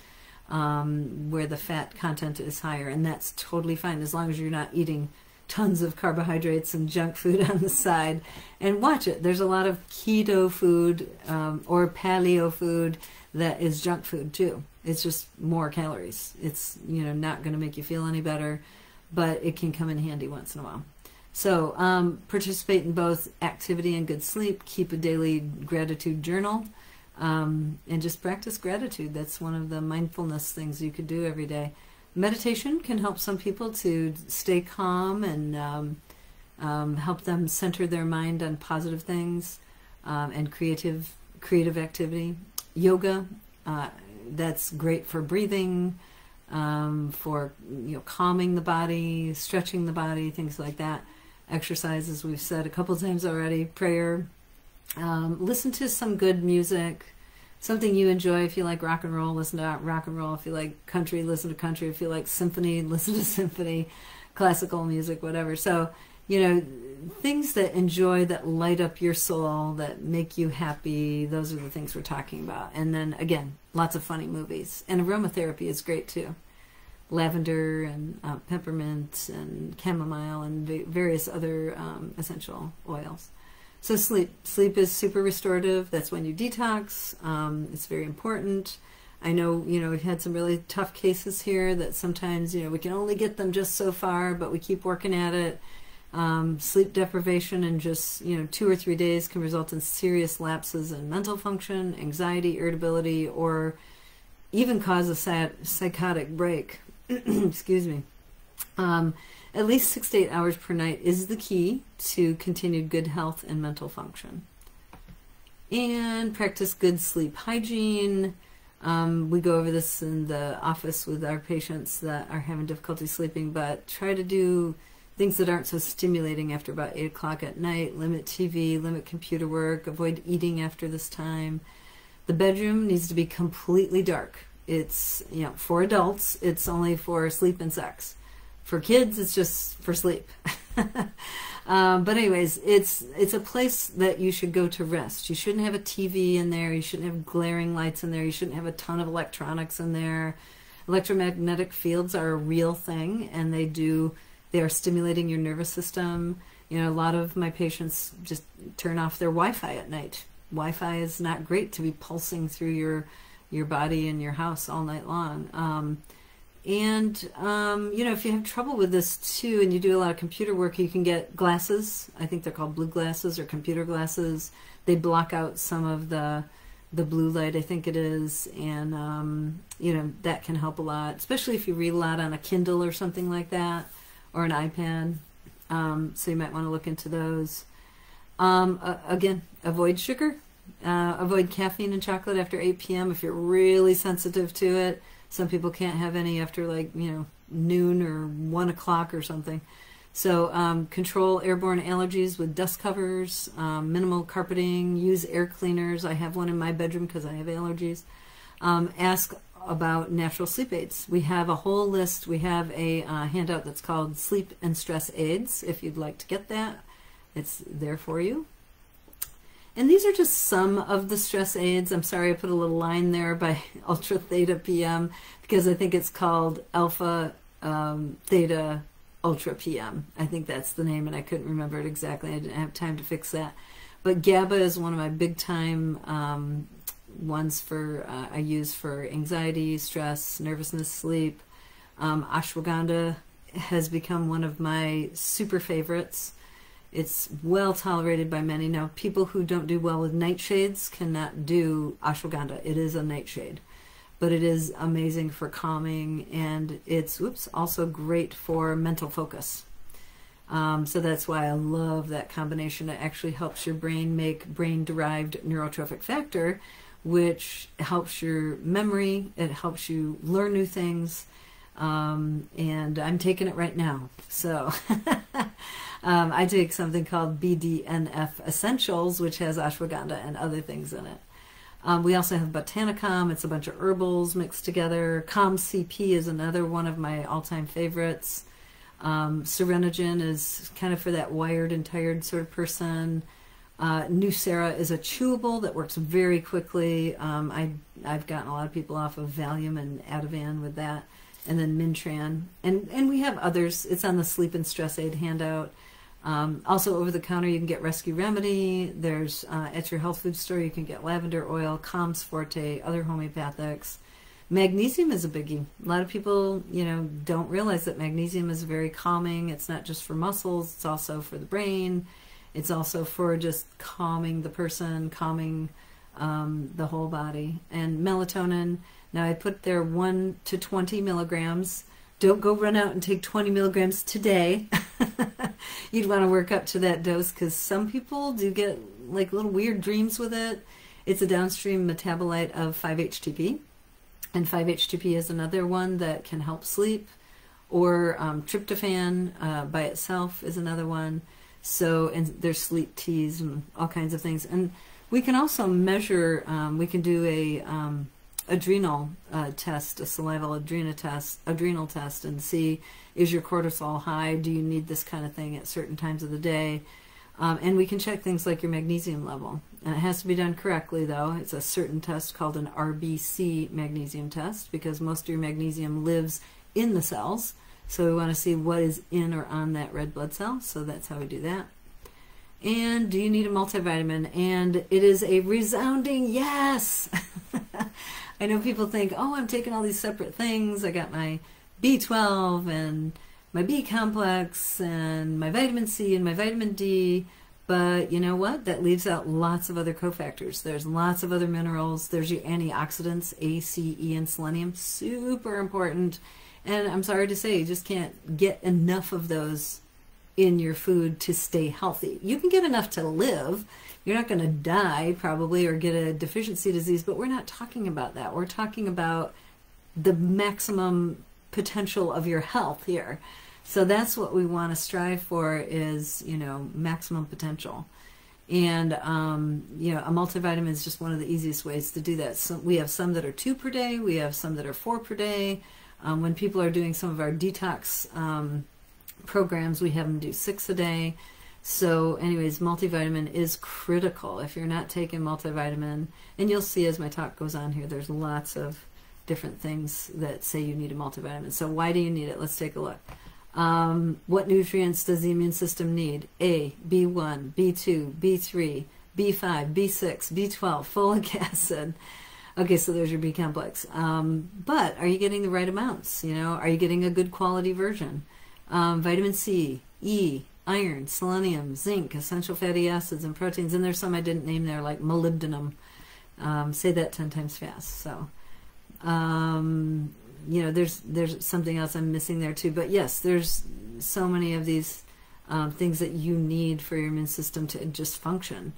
um, where the fat content is higher, and that's totally fine as long as you're not eating tons of carbohydrates and junk food on the side. And watch it. There's a lot of keto food um, or paleo food that is junk food too. It's just more calories. It's you know not going to make you feel any better, but it can come in handy once in a while. So um, participate in both activity and good sleep. Keep a daily gratitude journal. Um, and just practice gratitude. That's one of the mindfulness things you could do every day. Meditation can help some people to stay calm and um, um, help them center their mind on positive things um, and creative creative activity. Yoga, uh, that's great for breathing, um, for you know calming the body, stretching the body, things like that. Exercises we've said a couple times already. Prayer, um, listen to some good music, something you enjoy. If you like rock and roll, listen to rock and roll. If you like country, listen to country. If you like symphony, listen to symphony, classical music, whatever. So, you know, things that enjoy, that light up your soul, that make you happy, those are the things we're talking about. And then again, lots of funny movies. And aromatherapy is great too. Lavender and uh, peppermint and chamomile and various other um, essential oils. So sleep, sleep is super restorative. That's when you detox. Um, it's very important. I know, you know, we've had some really tough cases here that sometimes, you know, we can only get them just so far, but we keep working at it. Um, sleep deprivation in just, you know, two or three days can result in serious lapses in mental function, anxiety, irritability, or even cause a psychotic break. Excuse me. Um, at least six to eight hours per night is the key to continued good health and mental function. And practice good sleep hygiene. Um, we go over this in the office with our patients that are having difficulty sleeping, but try to do things that aren't so stimulating after about 8 o'clock at night. Limit TV, limit computer work, avoid eating after this time. The bedroom needs to be completely dark. It's, you know, for adults, it's only for sleep and sex. For kids, it's just for sleep. um, but anyways, it's it's a place that you should go to rest. You shouldn't have a TV in there. You shouldn't have glaring lights in there. You shouldn't have a ton of electronics in there. Electromagnetic fields are a real thing, and they do they are stimulating your nervous system. You know, a lot of my patients just turn off their Wi-Fi at night. Wi-Fi is not great to be pulsing through your your body and your house all night long. Um, and, um, you know, if you have trouble with this too and you do a lot of computer work, you can get glasses. I think they're called blue glasses or computer glasses. They block out some of the the blue light, I think it is, and um, you know that can help a lot, especially if you read a lot on a Kindle or something like that, or an iPad. Um, so you might want to look into those. Um, uh, again, avoid sugar, uh, avoid caffeine and chocolate after 8 p.m. if you're really sensitive to it. Some people can't have any after like, you know, noon or one o'clock or something. So um, control airborne allergies with dust covers, um, minimal carpeting, use air cleaners. I have one in my bedroom because I have allergies. Um, ask about natural sleep aids. We have a whole list. We have a uh, handout that's called Sleep and Stress Aids. If you'd like to get that, it's there for you. And these are just some of the stress aids. I'm sorry I put a little line there by Ultra Theta PM because I think it's called Alpha um, Theta Ultra PM. I think that's the name, and I couldn't remember it exactly. I didn't have time to fix that. But GABA is one of my big time um, ones for uh, I use for anxiety, stress, nervousness, sleep. Um, ashwagandha has become one of my super favorites. It's well tolerated by many. Now, people who don't do well with nightshades cannot do ashwagandha. It is a nightshade, but it is amazing for calming, and it's whoops also great for mental focus. Um, so that's why I love that combination. It actually helps your brain make brain-derived neurotrophic factor, which helps your memory. It helps you learn new things. Um, and I'm taking it right now. So Um, I take something called BDNF Essentials, which has ashwagandha and other things in it. Um, we also have Botanicom. It's a bunch of herbals mixed together. Calm CP is another one of my all-time favorites. Um, Serenogen is kind of for that wired and tired sort of person. Uh, Nucera is a chewable that works very quickly. Um, I, I've gotten a lot of people off of Valium and Ativan with that. And then Mintran. And, and we have others. It's on the Sleep and Stress Aid handout. Um, also, over the counter, you can get Rescue Remedy. There's uh, at your health food store, you can get lavender oil, Calms Forte, other homeopathics. Magnesium is a biggie. A lot of people, you know, don't realize that magnesium is very calming. It's not just for muscles; it's also for the brain. It's also for just calming the person, calming um, the whole body. And melatonin. Now I put there one to twenty milligrams. Don't go run out and take 20 milligrams today. You'd want to work up to that dose because some people do get like little weird dreams with it. It's a downstream metabolite of 5-HTP, and 5-HTP is another one that can help sleep. Or um, tryptophan uh, by itself is another one. So, and there's sleep teas and all kinds of things. And we can also measure. Um, we can do a um, adrenal uh, test, a salival adrenal test, adrenal test, and see is your cortisol high? Do you need this kind of thing at certain times of the day? Um, and we can check things like your magnesium level. And it has to be done correctly, though. It's a certain test called an RBC magnesium test because most of your magnesium lives in the cells. So we want to see what is in or on that red blood cell. So that's how we do that. And do you need a multivitamin? And it is a resounding yes. I know people think, oh, I'm taking all these separate things. I got my B12 and my B complex and my vitamin C and my vitamin D. But you know what? That leaves out lots of other cofactors. There's lots of other minerals. There's your antioxidants, A, C, E, and selenium. Super important. And I'm sorry to say, you just can't get enough of those in your food to stay healthy. You can get enough to live. You're not going to die probably or get a deficiency disease, but we're not talking about that. We're talking about the maximum potential of your health here. So that's what we want to strive for is, you know, maximum potential. And, um, you know, a multivitamin is just one of the easiest ways to do that. So we have some that are two per day. We have some that are four per day. Um, when people are doing some of our detox um, programs, we have them do six a day. So, anyways, multivitamin is critical. If you're not taking multivitamin, and you'll see as my talk goes on here, there's lots of different things that say you need a multivitamin. So, why do you need it? Let's take a look. Um, what nutrients does the immune system need? A, B1, B2, B3, B5, B6, B12, folic acid. Okay, so there's your B complex. Um, but are you getting the right amounts? You know, are you getting a good quality version? Um, vitamin C, E, iron, selenium, zinc, essential fatty acids, and proteins. And there's some I didn't name there, like molybdenum. Um, say that 10 times fast. So, um, you know, there's there's something else I'm missing there too. But yes, there's so many of these um, things that you need for your immune system to just function.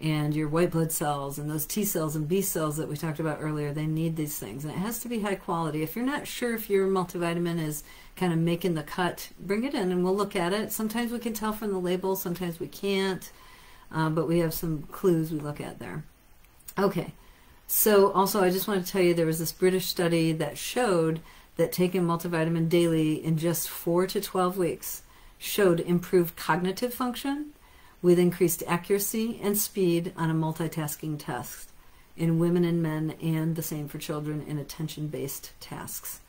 And your white blood cells and those T cells and B cells that we talked about earlier, they need these things. And it has to be high quality. If you're not sure if your multivitamin is kind of making the cut, bring it in and we'll look at it. Sometimes we can tell from the label, sometimes we can't. Uh, but we have some clues we look at there. Okay. So also, I just want to tell you there was this British study that showed that taking multivitamin daily in just 4 to 12 weeks showed improved cognitive function with increased accuracy and speed on a multitasking test in women and men and the same for children in attention-based tasks.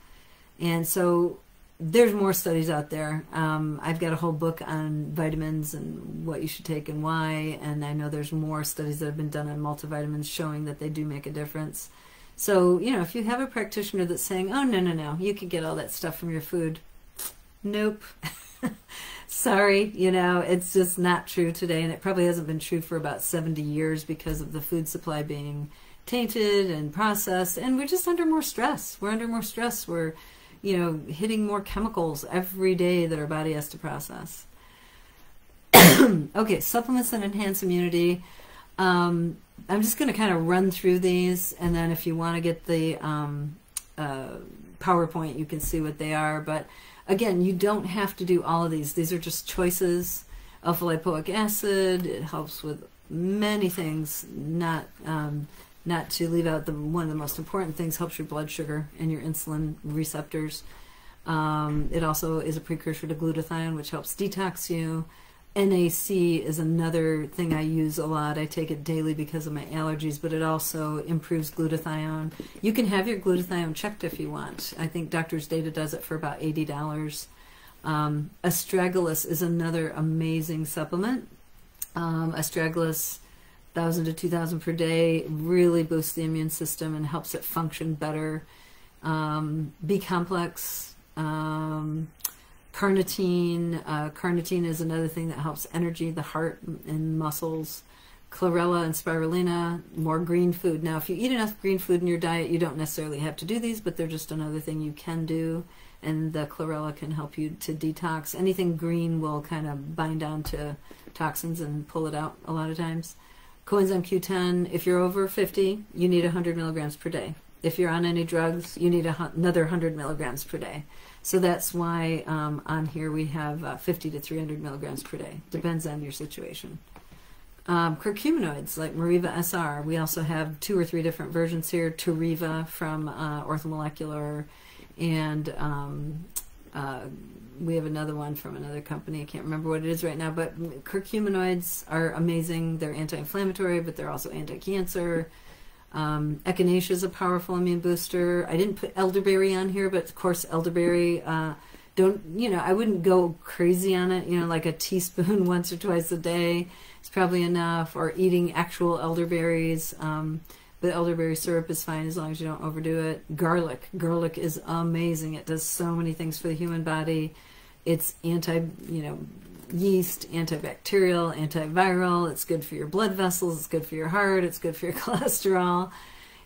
And so there's more studies out there. Um, I've got a whole book on vitamins and what you should take and why, and I know there's more studies that have been done on multivitamins showing that they do make a difference. So, you know, if you have a practitioner that's saying, oh, no, no, no, you can get all that stuff from your food, nope. Sorry, you know, it's just not true today, and it probably hasn't been true for about 70 years because of the food supply being tainted and processed, and we're just under more stress. We're under more stress. We're you know, hitting more chemicals every day that our body has to process. okay, supplements that enhance immunity. Um, I'm just going to kind of run through these, and then if you want to get the um, uh, PowerPoint, you can see what they are. But again, you don't have to do all of these. These are just choices. Alpha lipoic acid, it helps with many things, not um, not to leave out the one of the most important things helps your blood sugar and your insulin receptors. Um, it also is a precursor to glutathione, which helps detox you. NAC is another thing I use a lot. I take it daily because of my allergies, but it also improves glutathione. You can have your glutathione checked if you want. I think Doctor's Data does it for about $80. Um, astragalus is another amazing supplement. Um, astragalus, 1,000 to 2,000 per day, really boosts the immune system and helps it function better. Um, B complex, um, Carnitine. Uh, carnitine is another thing that helps energy, the heart and muscles. Chlorella and spirulina, more green food. Now, if you eat enough green food in your diet, you don't necessarily have to do these, but they're just another thing you can do. And the chlorella can help you to detox. Anything green will kind of bind on to toxins and pull it out a lot of times. Coenzyme Q10, if you're over 50, you need 100 milligrams per day. If you're on any drugs, you need another 100 milligrams per day. So that's why um, on here we have uh, 50 to 300 milligrams per day. Depends on your situation. Um, curcuminoids like Meriva SR. We also have two or three different versions here. Tariva from uh, Orthomolecular, and um, uh, we have another one from another company. I can't remember what it is right now, but curcuminoids are amazing. They're anti-inflammatory, but they're also anti-cancer. Um, echinacea is a powerful immune booster. I didn't put elderberry on here, but of course elderberry. Uh, don't you know? I wouldn't go crazy on it. You know, like a teaspoon once or twice a day is probably enough. Or eating actual elderberries. Um, but elderberry syrup is fine as long as you don't overdo it. Garlic, garlic is amazing. It does so many things for the human body. It's anti, you know, yeast, antibacterial, antiviral. It's good for your blood vessels. It's good for your heart. It's good for your cholesterol.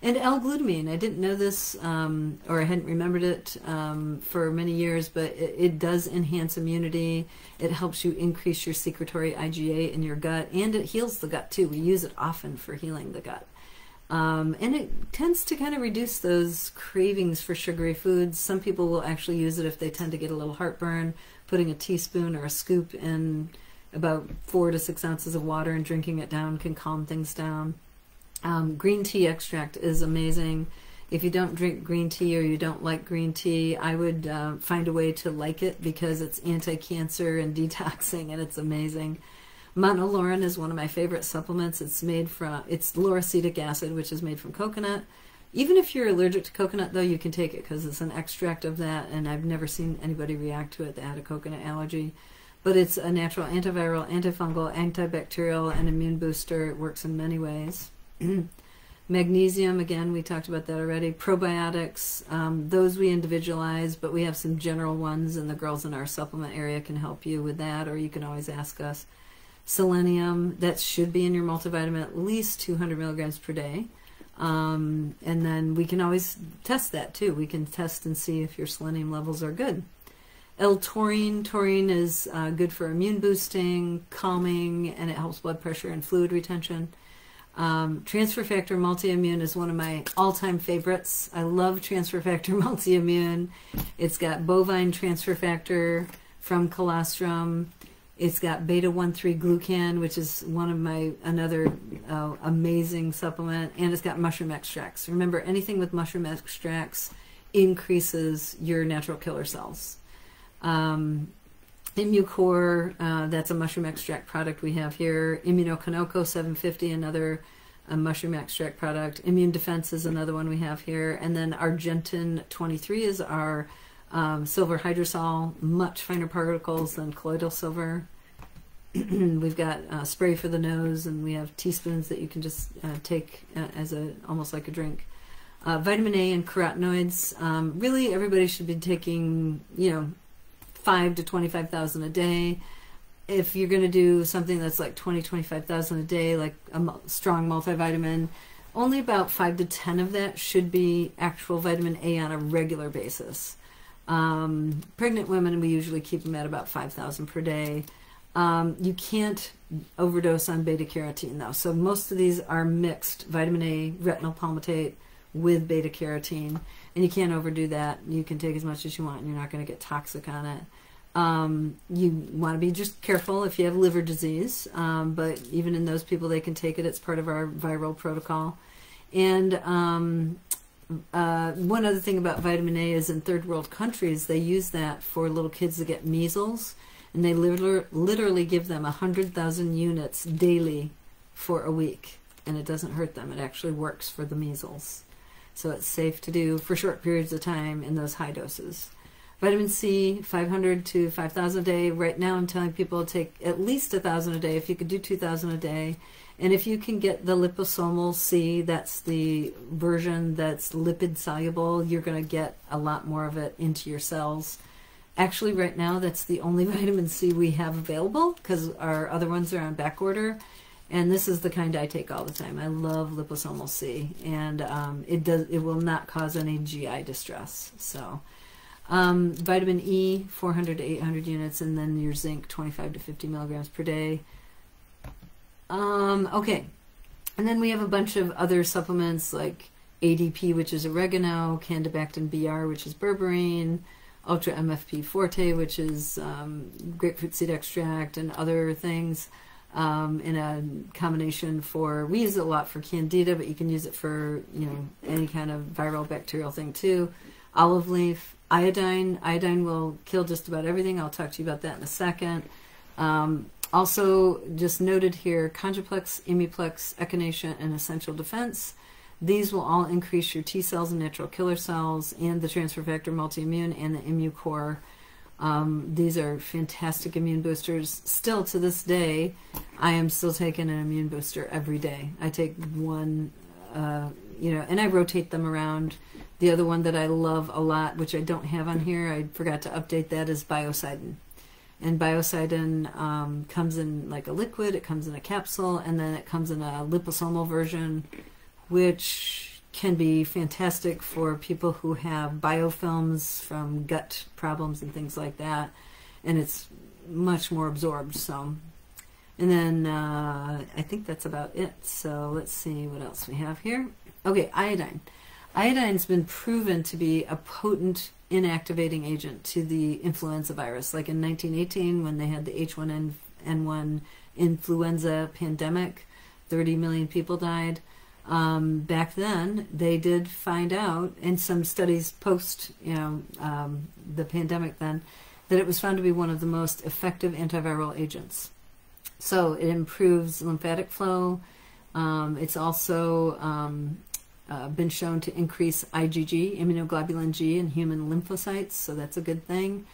And L-glutamine. I didn't know this, um, or I hadn't remembered it um, for many years, but it, it, does enhance immunity. It helps you increase your secretory IgA in your gut, and it heals the gut too. We use it often for healing the gut. Um, and it tends to kind of reduce those cravings for sugary foods. Some people will actually use it if they tend to get a little heartburn putting a teaspoon or a scoop in about four to six ounces of water and drinking it down can calm things down. Um, green tea extract is amazing. If you don't drink green tea or you don't like green tea, I would uh, find a way to like it because it's anti-cancer and detoxing and it's amazing. Monolaurin is one of my favorite supplements. It's made from, it's lauracetic acid, which is made from coconut. Even if you're allergic to coconut, though, you can take it because it's an extract of that, and I've never seen anybody react to it that had a coconut allergy. But it's a natural antiviral, antifungal, antibacterial, and immune booster. It works in many ways. Magnesium, again, we talked about that already. Probiotics, um, those we individualize, but we have some general ones, and the girls in our supplement area can help you with that, or you can always ask us. Selenium, that should be in your multivitamin at least 200 milligrams per day. Um, and then we can always test that too. We can test and see if your selenium levels are good. L-taurine, taurine is uh, good for immune boosting, calming, and it helps blood pressure and fluid retention. Um, transfer factor multi-immune is one of my all-time favorites. I love transfer factor multi-immune. It's got bovine transfer factor from colostrum. It's got beta 1,3 glucan, which is one of my another uh, amazing supplement, and it's got mushroom extracts. Remember, anything with mushroom extracts increases your natural killer cells. Um, ImmuCore, uh, that's a mushroom extract product we have here. ImmunoKinoko 750, another a mushroom extract product. Immune Defense is another one we have here. And then Argentyn 23 is our um, silver hydrosol, much finer particles than colloidal silver. we've got uh, spray for the nose, and we have teaspoons that you can just uh, take uh, as a almost like a drink. Uh, vitamin A and carotenoids. Um, really, everybody should be taking you know five to twenty five thousand a day. If you're going to do something that's like 20, 25,000 a day, like a strong multivitamin, only about 5 to 10 of that should be actual vitamin A on a regular basis. Um, pregnant women, we usually keep them at about 5,000 per day. Um, you can't overdose on beta carotene though. So most of these are mixed vitamin A, retinol palmitate with beta carotene, and you can't overdo that. You can take as much as you want, and you're not going to get toxic on it. Um, you want to be just careful if you have liver disease, um, but even in those people, they can take it. It's part of our viral protocol. And um, uh, one other thing about vitamin A is in third world countries, they use that for little kids that get measles and they liter- literally give them 100,000 units daily for a week, and it doesn't hurt them. It actually works for the measles. So it's safe to do for short periods of time in those high doses. Vitamin C, 500 to 5,000 a day. Right now, I'm telling people take at least 1,000 a day. If you could do 2,000 a day, and if you can get the liposomal C, that's the version that's lipid soluble, you're going to get a lot more of it into your cells. Actually, right now, that's the only vitamin C we have available because our other ones are on back order. And this is the kind I take all the time. I love liposomal C, and um, it does it will not cause any GI distress. So. Um, vitamin E, 400 to 800 units, and then your zinc, 25 to 50 milligrams per day. Um, okay, and then we have a bunch of other supplements like ADP, which is oregano, Candibactin BR, which is berberine, Ultra MFP Forte, which is um, grapefruit seed extract, and other things um, in a combination for. We use it a lot for candida, but you can use it for you know any kind of viral bacterial thing too. Olive leaf, iodine. Iodine will kill just about everything. I'll talk to you about that in a second. Um, also, just noted here, Congaplex, Immuplex, Echinacea, and Essential Defense. These will all increase your T cells and natural killer cells, and the transfer factor multi-immune, and the ImmuCore. Um, these are fantastic immune boosters. Still to this day, I am still taking an immune booster every day. I take one, uh, you know, and I rotate them around. The other one that I love a lot, which I don't have on here, I forgot to update that, is Biocidin. And Biocidin um, comes in like a liquid, it comes in a capsule, and then it comes in a liposomal version, which can be fantastic for people who have biofilms from gut problems and things like that. And it's much more absorbed. So, and then uh, I think that's about it. So let's see what else we have here. Okay, iodine. Iodine's been proven to be a potent inactivating agent to the influenza virus. Like in 1918, when they had the H1N1 influenza pandemic, 30 million people died. Um, back then, they did find out, in some studies post, you know, um, the pandemic, then that it was found to be one of the most effective antiviral agents. So it improves lymphatic flow. Um, it's also um, uh, been shown to increase IgG, immunoglobulin G, in human lymphocytes, so that's a good thing.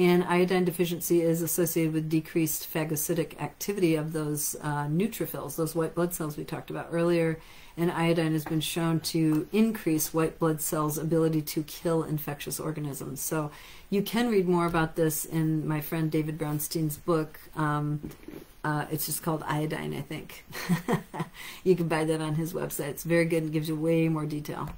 And iodine deficiency is associated with decreased phagocytic activity of those uh, neutrophils, those white blood cells we talked about earlier. And iodine has been shown to increase white blood cells' ability to kill infectious organisms. So you can read more about this in my friend David Brownstein's book, um, uh, it's just called Iodine, I think. you can buy that on his website. It's very good and gives you way more detail.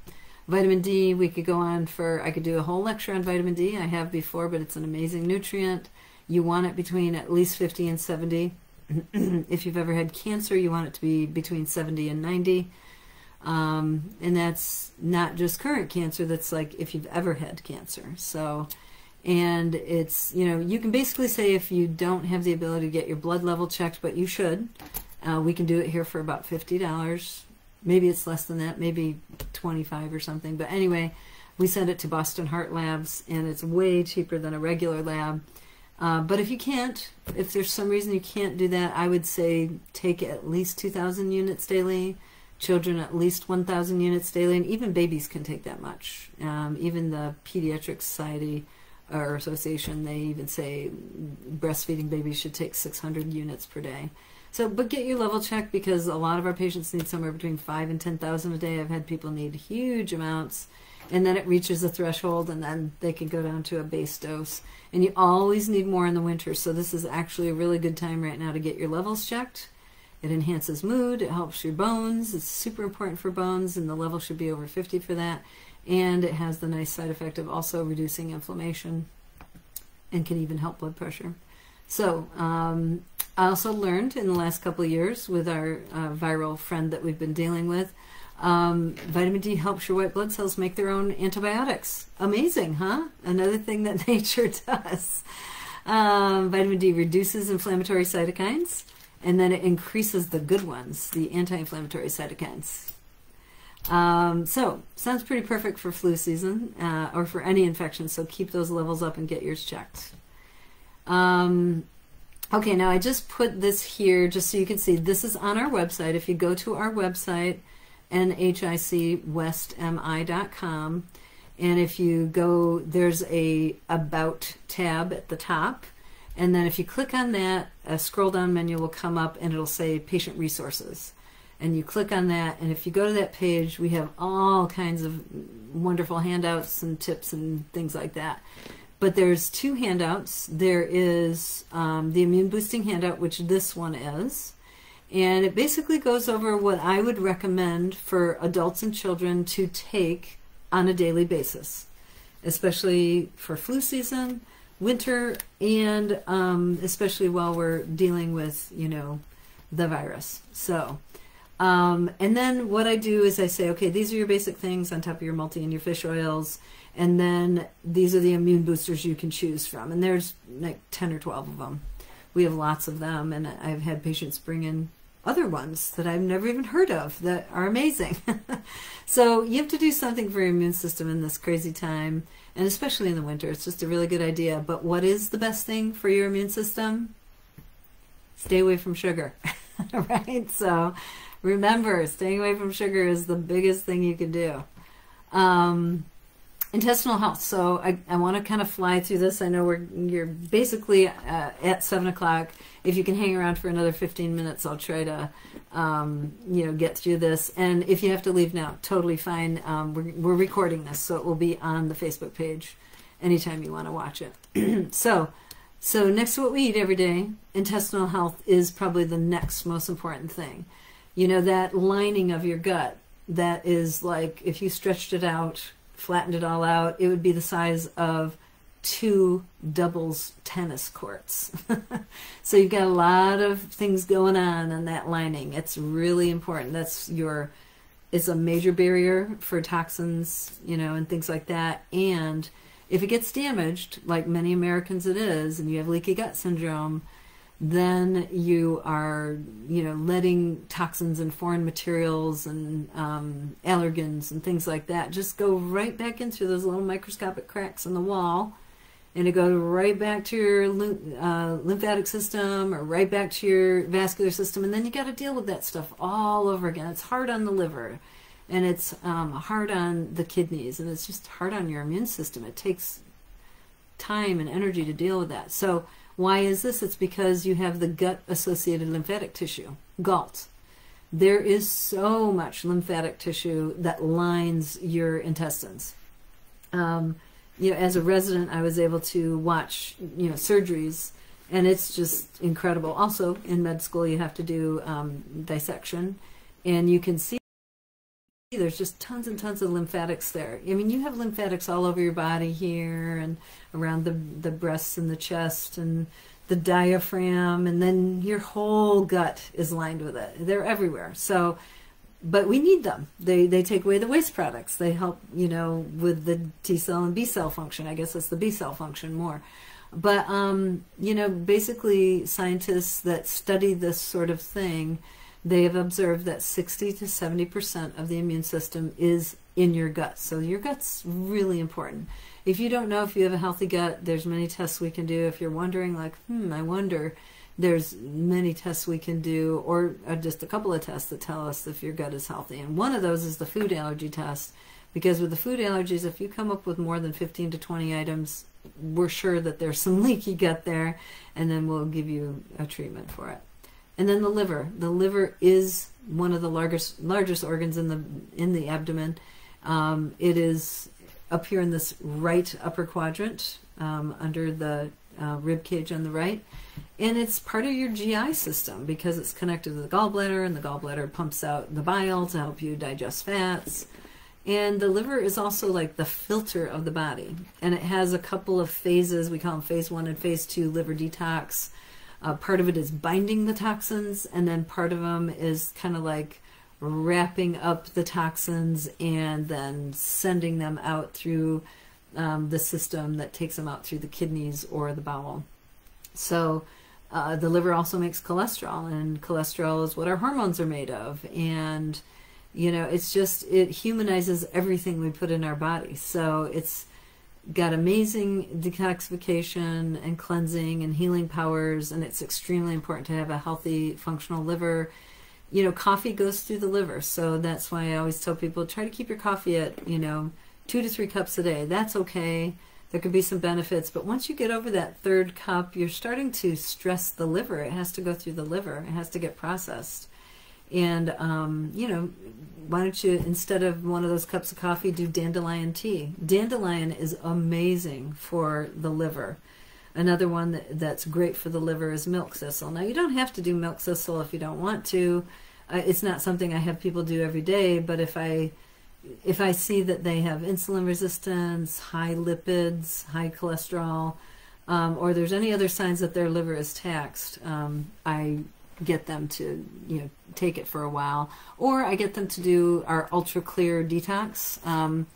Vitamin D, we could go on for, I could do a whole lecture on vitamin D. I have before, but it's an amazing nutrient. You want it between at least 50 and 70. if you've ever had cancer, you want it to be between 70 and 90. Um, and that's not just current cancer, that's like if you've ever had cancer. So and it's you know you can basically say if you don't have the ability to get your blood level checked but you should uh, we can do it here for about $50 maybe it's less than that maybe 25 or something. But anyway we send it to boston heart labs and it's way cheaper than a regular lab. Uh, but if you can't if there's some reason you can't do that i would say take at least 2000 units daily children at least 1000 units daily and even babies can take that much. Um, even the pediatric society or association, they even say breastfeeding babies should take 600 units per day. So, but get your level checked because a lot of our patients need somewhere between five and 10,000 a day. I've had people need huge amounts, and then it reaches a threshold, and then they can go down to a base dose. And you always need more in the winter, so this is actually a really good time right now to get your levels checked. It enhances mood, it helps your bones. It's super important for bones, and the level should be over 50 for that and it has the nice side effect of also reducing inflammation and can even help blood pressure. So um, I also learned in the last couple of years with our uh, viral friend that we've been dealing with, um, vitamin D helps your white blood cells make their own antibiotics. Amazing, huh? Another thing that nature does. Um, vitamin D reduces inflammatory cytokines, and then it increases the good ones, the anti-inflammatory cytokines. Um, so, sounds pretty perfect for flu season uh, or for any infection, so keep those levels up and get yours checked. Um, okay, now I just put this here just so you can see. This is on our website. If you go to our website, nhicwestmi.com, and if you go, there's a About tab at the top. And then if you click on that, a scroll down menu will come up and it'll say Patient Resources. And you click on that, and if you go to that page, we have all kinds of wonderful handouts and tips and things like that. But there's two handouts. There is um, the immune boosting handout, which this one is. And it basically goes over what I would recommend for adults and children to take on a daily basis, especially for flu season, winter, and um, especially while we're dealing with, you know, the virus. So, um, and then what I do is I say, okay, these are your basic things on top of your multi and your fish oils, and then these are the immune boosters you can choose from. And there's like 10 or 12 of them. We have lots of them, and I've had patients bring in other ones that I've never even heard of that are amazing. so you have to do something for your immune system in this crazy time, and especially in the winter. It's just a really good idea. But what is the best thing for your immune system? Stay away from sugar, right? So remember, staying away from sugar is the biggest thing you can do. Um, intestinal health. So I, I want to kind of fly through this. I know we're you're basically uh, at seven o'clock if you can hang around for another 15 minutes, I'll try to, um, you know, get through this. And if you have to leave now, totally fine. Um, we're, we're recording this, so it will be on the Facebook page anytime you want to watch it. so, so next to what we eat every day, intestinal health is probably the next most important thing. You know, that lining of your gut that is like, if you stretched it out, flattened it all out, it would be the size of two doubles tennis courts. so you've got a lot of things going on in that lining. It's really important. That's your it's a major barrier for toxins, you know, and things like that. And if it gets damaged, like many Americans it is, and you have leaky gut syndrome, then you are, you know, letting toxins and foreign materials and um, allergens and things like that just go right back into those little microscopic cracks in the wall. And it goes right back to your uh, lymphatic system or right back to your vascular system. And then you got to deal with that stuff all over again. It's hard on the liver and it's um, hard on the kidneys and it's just hard on your immune system. It takes time and energy to deal with that. So why is this? It's because you have the gut associated lymphatic tissue galt. There is so much lymphatic tissue that lines your intestines. Um, you know, as a resident, I was able to watch, you know, surgeries, and it's just incredible. Also, in med school, you have to do um, dissection, and you can see there's just tons and tons of lymphatics there. I mean, you have lymphatics all over your body here and around the the breasts and the chest and the diaphragm, and then your whole gut is lined with it. They're everywhere. So but we need them. They they take away the waste products. They help, you know, with the T cell and B cell function. I guess it's the B cell function more. But um, you know, basically scientists that study this sort of thing, they have observed that 60 to 70% of the immune system is in your gut. So your gut's really important. If you don't know if you have a healthy gut, there's many tests we can do. If you're wondering like, "Hmm, I wonder," there's many tests we can do, or uh, just a couple of tests that tell us if your gut is healthy. And one of those is the food allergy test, because with the food allergies, if you come up with more than 15 to 20 items, we're sure that there's some leaky gut there, and then we'll give you a treatment for it. And then the liver. The liver is one of the largest largest organs in the in the abdomen. Um, it is up here in this right upper quadrant um, under the uh, rib cage on the right. And it's part of your GI system because it's connected to the gallbladder, and the gallbladder pumps out the bile to help you digest fats. And the liver is also like the filter of the body. And it has a couple of phases. We call them phase one and phase two liver detox. Uh, part of it is binding the toxins, and then part of them is kind of like wrapping up the toxins and then sending them out through um, the system that takes them out through the kidneys or the bowel. So uh, the liver also makes cholesterol, and cholesterol is what our hormones are made of. And you know, it's just it humanizes everything we put in our body. So it's got amazing detoxification and cleansing and healing powers, and it's extremely important to have a healthy, functional liver. You know, coffee goes through the liver, so that's why I always tell people try to keep your coffee at, you know, two to three cups a day. That's okay. There could be some benefits, but once you get over that third cup, you're starting to stress the liver. It has to go through the liver, it has to get processed. And, um, you know, why don't you, instead of one of those cups of coffee, do dandelion tea? Dandelion is amazing for the liver. Another one that, that's great for the liver is milk thistle. Now, you don't have to do milk thistle if you don't want to. Uh, it's not something I have people do every day, but if I if I see that they have insulin resistance, high lipids, high cholesterol, um, or there's any other signs that their liver is taxed, um, I get them to you know take it for a while, or I get them to do our Ultra Clear detox. Um,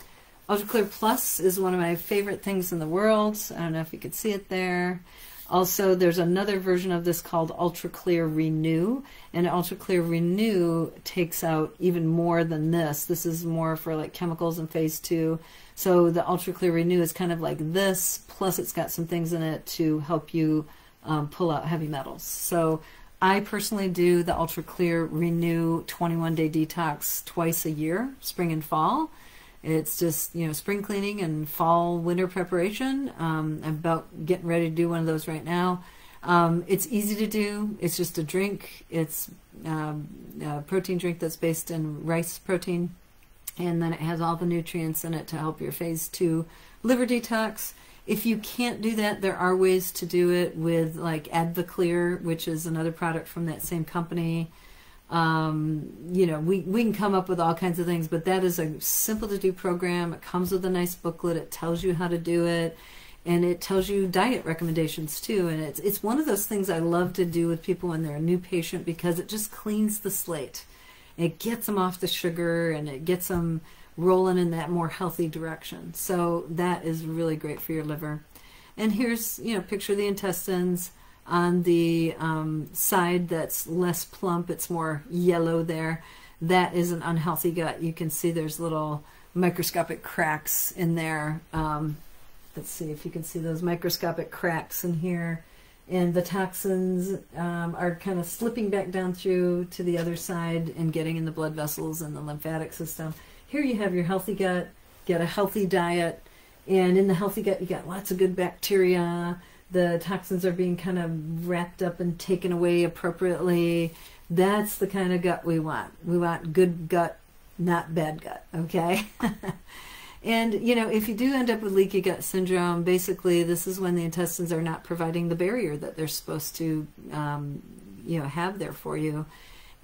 Ultra Clear Plus is one of my favorite things in the world. I don't know if you could see it there. Also, there's another version of this called Ultra Clear Renew, and Ultra Clear Renew takes out even more than this. This is more for like chemicals in phase two. So the Ultra Clear Renew is kind of like this, plus it's got some things in it to help you um, pull out heavy metals. So I personally do the Ultra Clear Renew 21 day detox twice a year, spring and fall. It's just, you know, spring cleaning and fall winter preparation. Um, I'm about getting ready to do one of those right now. Um, it's easy to do. It's just a drink. It's um, a protein drink that's based in rice protein. And then it has all the nutrients in it to help your phase two liver detox. If you can't do that, there are ways to do it with like AdvaClear, which is another product from that same company. Um, you know, we, we can come up with all kinds of things, but that is a simple to do program. It comes with a nice booklet. It tells you how to do it and it tells you diet recommendations too. And it's, it's one of those things I love to do with people when they're a new patient because it just cleans the slate. It gets them off the sugar and it gets them rolling in that more healthy direction. So that is really great for your liver. And here's, you know, picture the intestines on the um, side that's less plump, it's more yellow there. That is an unhealthy gut. You can see there's little microscopic cracks in there. Um, let's see if you can see those microscopic cracks in here. And the toxins um, are kind of slipping back down through to the other side and getting in the blood vessels and the lymphatic system. Here you have your healthy gut, get a healthy diet, and in the healthy gut you got lots of good bacteria, the toxins are being kind of wrapped up and taken away appropriately. That's the kind of gut we want. We want good gut, not bad gut, okay? and, you know, if you do end up with leaky gut syndrome, basically this is when the intestines are not providing the barrier that they're supposed to, um, you know, have there for you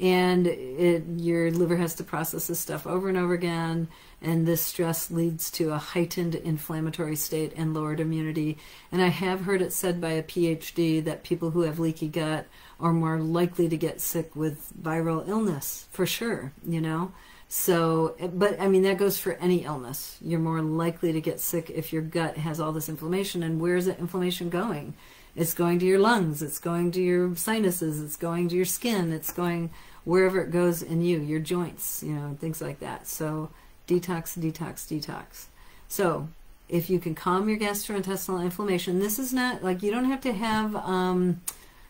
and it, your liver has to process this stuff over and over again and this stress leads to a heightened inflammatory state and lowered immunity. And i have heard it said by a phd that people who have leaky gut are more likely to get sick with viral illness for sure you know? So but i mean that goes for any illness. You're more likely to get sick if your gut has all this inflammation. And where's that inflammation going? It's going to your lungs. It's going to your sinuses. It's going to your skin. It's going wherever it goes in you, your joints, you know, things like that. So detox, detox, detox. So if you can calm your gastrointestinal inflammation, this is not like you don't have to have, um,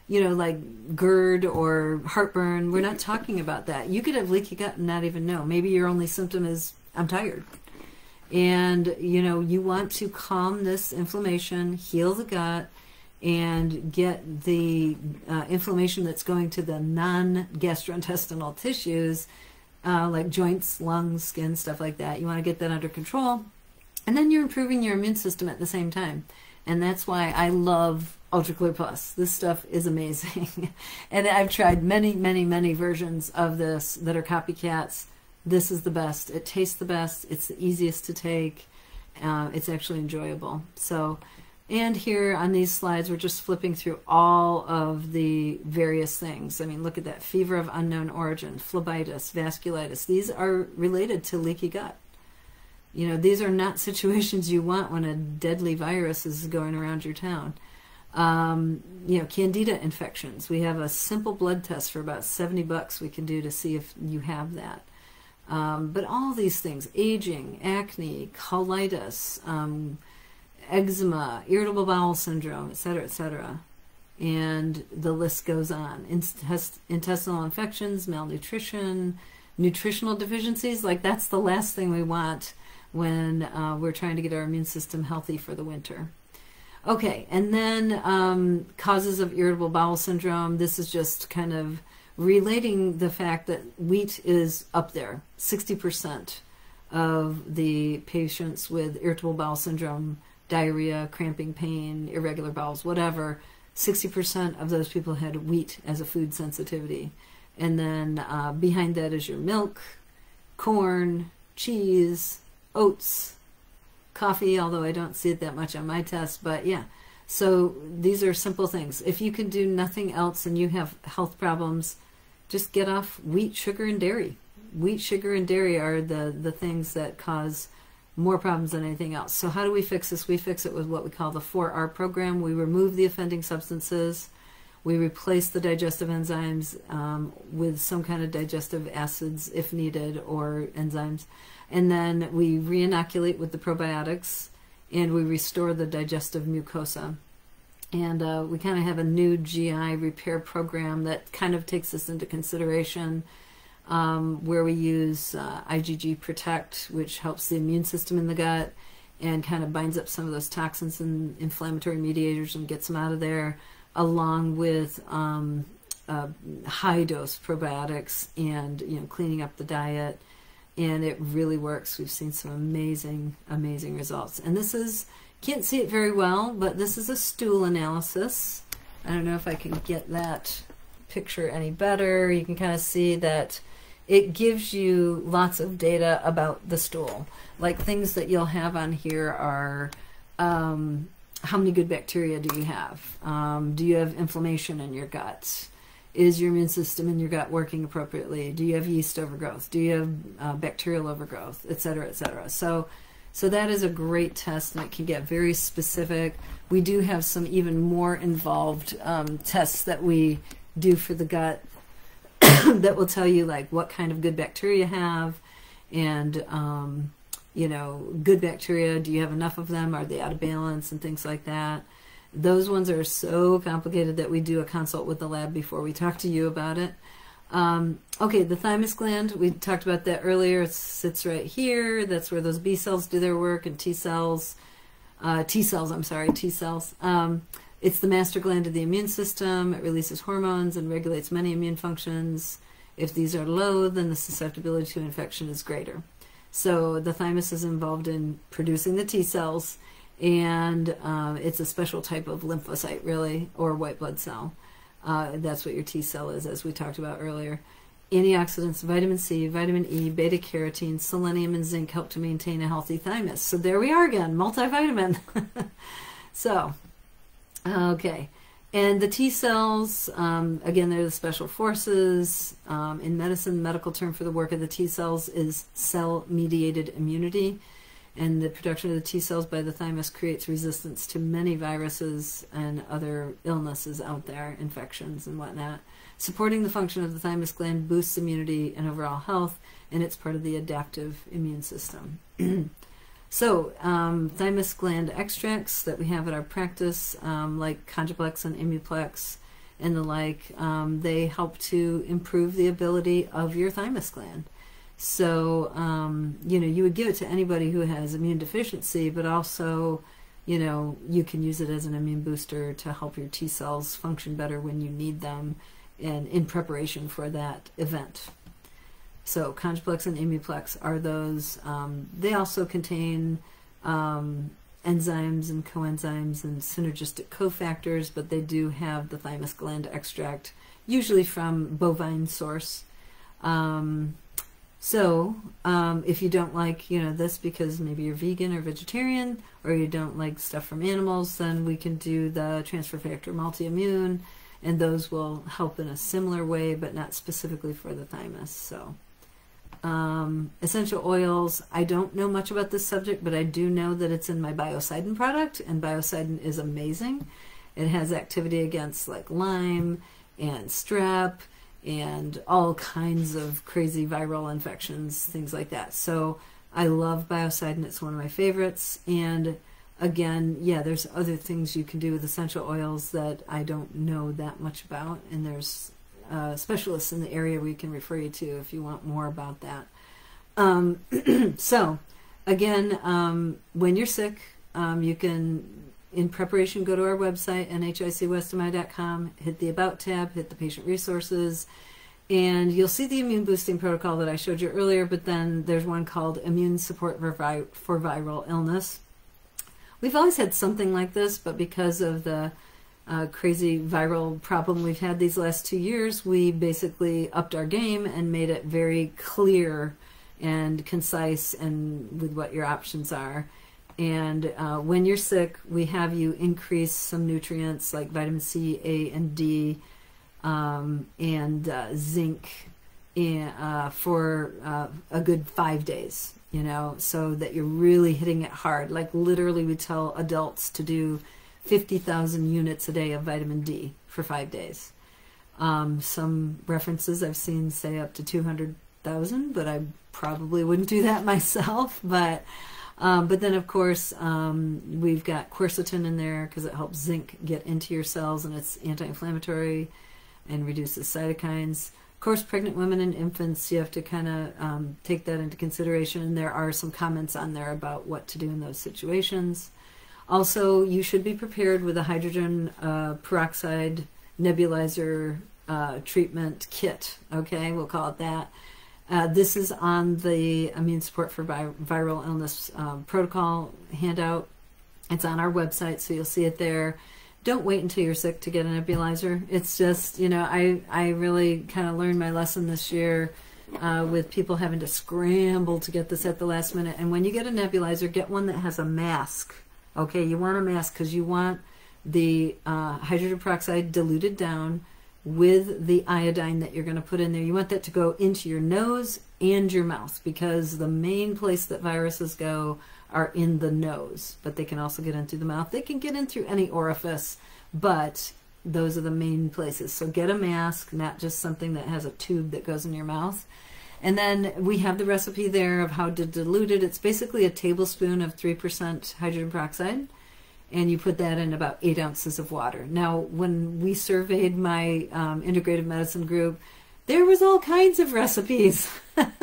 you know, like GERD or heartburn. We're not talking about that. You could have leaky gut and not even know. Maybe your only symptom is I'm tired. And, you know, you want to calm this inflammation, heal the gut, and get the uh, inflammation that's going to the non gastrointestinal tissues, uh, like joints, lungs, skin, stuff like that. You want to get that under control. And then you're improving your immune system at the same time. And that's why I love Ultra Clear Plus. This stuff is amazing. and I've tried many, many, many versions of this that are copycats. This is the best. It tastes the best. It's the easiest to take. Uh, it's actually enjoyable. So and here on these slides, we're just flipping through all of the various things. I mean, look at that fever of unknown origin, phlebitis, vasculitis. These are related to leaky gut. You know, these are not situations you want when a deadly virus is going around your town. Um, you know, candida infections. We have a simple blood test for about 70 bucks we can do to see if you have that. Um, but all these things, aging, acne, colitis, um, eczema, irritable bowel syndrome, etc., etc. And the list goes on. intestinal infections, malnutrition, nutritional deficiencies. Like that's the last thing we want when uh, we're trying to get our immune system healthy for the winter. Okay, and then um, causes of irritable bowel syndrome. This is just kind of relating the fact that wheat is up there. 60% of the patients with irritable bowel syndrome, diarrhea, cramping pain, irregular bowels, whatever, 60% of those people had wheat as a food sensitivity. And then uh, behind that is your milk, corn, cheese, oats, coffee, although I don't see it that much on my test, but yeah. So these are simple things. If you can do nothing else and you have health problems, just get off wheat, sugar, and dairy. Wheat, sugar, and dairy are the, the things that cause more problems than anything else. So how do we fix this? We fix it with what we call the 4R program. We remove the offending substances. We replace the digestive enzymes um, with some kind of digestive acids if needed or enzymes. And then we reinoculate with the probiotics and we restore the digestive mucosa. And uh, we kind of have a new GI repair program that kind of takes this into consideration, um, where we use uh, IgG Protect, which helps the immune system in the gut and kind of binds up some of those toxins and inflammatory mediators and gets them out of there, along with um, uh, high dose probiotics and you know cleaning up the diet and it really works. We've seen some amazing, amazing results. And this is, can't see it very well, but this is a stool analysis. I don't know if I can get that picture any better. You can kind of see that it gives you lots of data about the stool. Like things that you'll have on here are um, how many good bacteria do you have? Um, do you have inflammation in your gut? is your immune system in your gut working appropriately? Do you have yeast overgrowth? Do you have uh, bacterial overgrowth, et cetera, et cetera? So, so that is a great test, and it can get very specific. We do have some even more involved um, tests that we do for the gut that will tell you like what kind of good bacteria have, and um, you know, good bacteria. Do you have enough of them? Are they out of balance and things like that? Those ones are so complicated that we do a consult with the lab before we talk to you about it. Um, okay, the thymus gland, we talked about that earlier. It sits right here. That's where those B cells do their work and T cells, uh, T cells, I'm sorry, T cells. Um, it's the master gland of the immune system. It releases hormones and regulates many immune functions. If these are low, then the susceptibility to infection is greater. So the thymus is involved in producing the T cells and um, it's a special type of lymphocyte, really, or white blood cell. Uh, that's what your T cell is, as we talked about earlier. Antioxidants, vitamin C, vitamin E, beta carotene, selenium, and zinc help to maintain a healthy thymus. So there we are again, multivitamin. so, okay. And the T cells, um, again, they're the special forces. Um, in medicine, the medical term for the work of the T cells is cell mediated immunity and the production of the T cells by the thymus creates resistance to many viruses and other illnesses out there, infections and whatnot. Supporting the function of the thymus gland boosts immunity and overall health, and it's part of the adaptive immune system. so, um, thymus gland extracts that we have at our practice, um, like Congaplex and Immuplex and the like, um, they help to improve the ability of your thymus gland. So, um, you know, you would give it to anybody who has immune deficiency, but also, you know, you can use it as an immune booster to help your T cells function better when you need them and in preparation for that event. So, Congaplex and Immuplex are those. Um, they also contain um, enzymes and coenzymes and synergistic cofactors, but they do have the thymus gland extract, usually from bovine source. Um, so, um, if you don't like, you know, this because maybe you're vegan or vegetarian, or you don't like stuff from animals, then we can do the transfer factor multi-immune, and those will help in a similar way, but not specifically for the thymus. So, um, essential oils. I don't know much about this subject, but I do know that it's in my Biocidin product, and Biocidin is amazing. It has activity against like Lyme and strep and all kinds of crazy viral infections, things like that. So I love Biocidin. It's one of my favorites. And again, yeah, there's other things you can do with essential oils that I don't know that much about, and there's uh, specialists in the area we can refer you to if you want more about that. Um, so, again, um, when you're sick, um, you can, in preparation, go to our website, nhicwestmi.com, hit the About tab, hit the Patient Resources, and you'll see the immune boosting protocol that I showed you earlier, but then there's one called Immune Support for, vi- for Viral Illness. We've always had something like this, but because of the uh, crazy viral problem we've had these last two years, we basically upped our game and made it very clear and concise and with what your options are. And uh, when you're sick, we have you increase some nutrients like vitamin C, A, and D, um, and uh, zinc in, uh, for uh, a good five days, you know, so that you're really hitting it hard. Like literally, we tell adults to do 50,000 units a day of vitamin D for five days. Um, some references I've seen say up to 200,000, but I probably wouldn't do that myself. But um, but then, of course, um, we've got quercetin in there because it helps zinc get into your cells and it's anti inflammatory and reduces cytokines. Of course, pregnant women and infants, you have to kind of um, take that into consideration. And there are some comments on there about what to do in those situations. Also, you should be prepared with a hydrogen uh, peroxide nebulizer uh, treatment kit. Okay, we'll call it that. Uh, this is on the immune support for vi- viral illness um, protocol handout. It's on our website, so you'll see it there. Don't wait until you're sick to get a nebulizer. It's just, you know, I, I really kind of learned my lesson this year uh, with people having to scramble to get this at the last minute. And when you get a nebulizer, get one that has a mask. Okay, you want a mask because you want the uh, hydrogen peroxide diluted down with the iodine that you're going to put in there. You want that to go into your nose and your mouth because the main place that viruses go are in the nose, but they can also get in through the mouth. They can get in through any orifice, but those are the main places. So get a mask, not just something that has a tube that goes in your mouth. And then we have the recipe there of how to dilute it. It's basically a tablespoon of 3% hydrogen peroxide and you put that in about eight ounces of water. Now, when we surveyed my um, integrative medicine group, there was all kinds of recipes.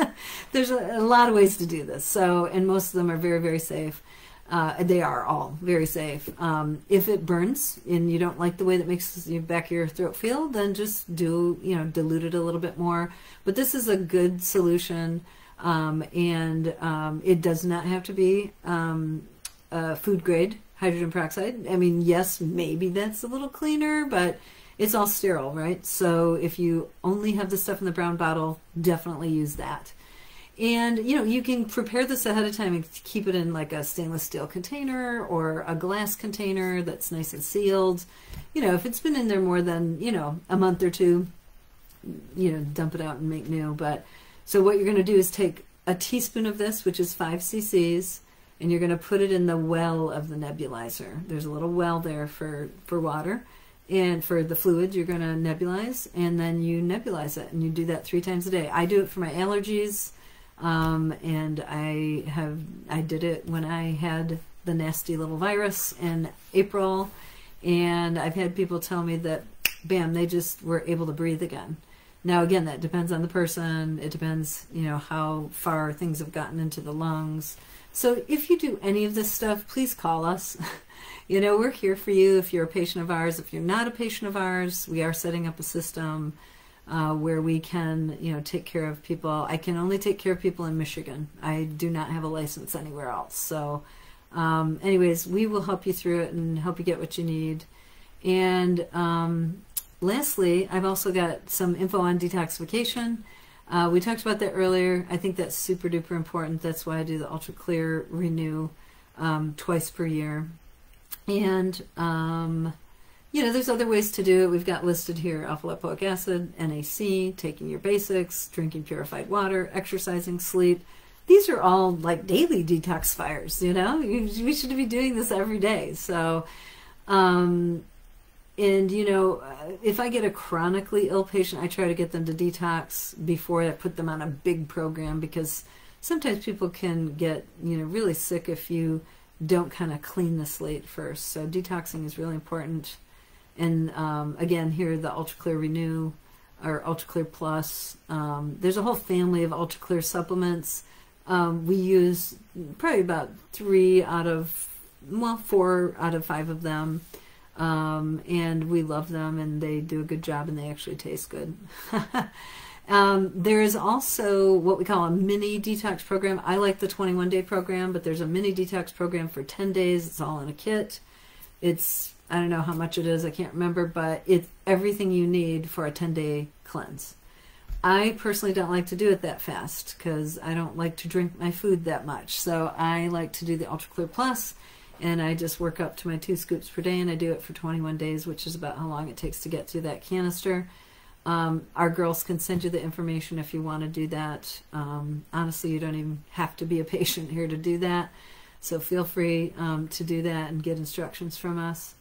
There's a, a, lot of ways to do this. So, and most of them are very, very safe. Uh, they are all very safe. Um, if it burns and you don't like the way that makes your back of your throat feel, then just do you know dilute it a little bit more. But this is a good solution, um, and um, it does not have to be um, food grade hydrogen peroxide. I mean, yes, maybe that's a little cleaner, but it's all sterile, right? So if you only have the stuff in the brown bottle, definitely use that. And you know, you can prepare this ahead of time and keep it in like a stainless steel container or a glass container that's nice and sealed. You know, if it's been in there more than, you know, a month or two, you know, dump it out and make new. But so what you're going to do is take a teaspoon of this, which is 5 cc's, and you're going to put it in the well of the nebulizer. There's a little well there for, for water. And for the fluid, you're going to nebulize, and then you nebulize it, and you do that three times a day. I do it for my allergies, um, and I have I did it when I had the nasty little virus in April, and I've had people tell me that, bam, they just were able to breathe again. Now, again, that depends on the person. It depends, you know, how far things have gotten into the lungs. So if you do any of this stuff, please call us. you know, we're here for you if you're a patient of ours. If you're not a patient of ours, we are setting up a system uh, where we can, you know, take care of people. I can only take care of people in Michigan. I do not have a license anywhere else. So, um, anyways, we will help you through it and help you get what you need. And um, lastly, I've also got some info on detoxification. Uh, we talked about that earlier. I think that's super duper important. That's why I do the Ultra Clear Renew um, twice per year. And, um, you know, there's other ways to do it. We've got listed here alpha lipoic acid, NAC, taking your basics, drinking purified water, exercising, sleep. These are all like daily detoxifiers, you know? We should be doing this every day. So, um, and you know uh, if i get a chronically ill patient i try to get them to detox before i put them on a big program because sometimes people can get you know really sick if you don't kind of clean the slate first. So detoxing is really important. And um, again, here the Ultra Clear Renew or Ultra Clear Plus. Um, there's a whole family of Ultra Clear supplements. Um, we use probably about three out of, well, four out of five of them. Um, and we love them and they do a good job and they actually taste good. um, there is also what we call a mini detox program. I like the 21 day program, but there's a mini detox program for 10 days. It's all in a kit. It's, I don't know how much it is, I can't remember, but it's everything you need for a 10 day cleanse. I personally don't like to do it that fast because I don't like to drink my food that much. So I like to do the Ultra Clear Plus and I just work up to my two scoops per day, and I do it for 21 days, which is about how long it takes to get through that canister. Um, our girls can send you the information if you want to do that. Um, honestly, you don't even have to be a patient here to do that, so feel free um, to do that and get instructions from us.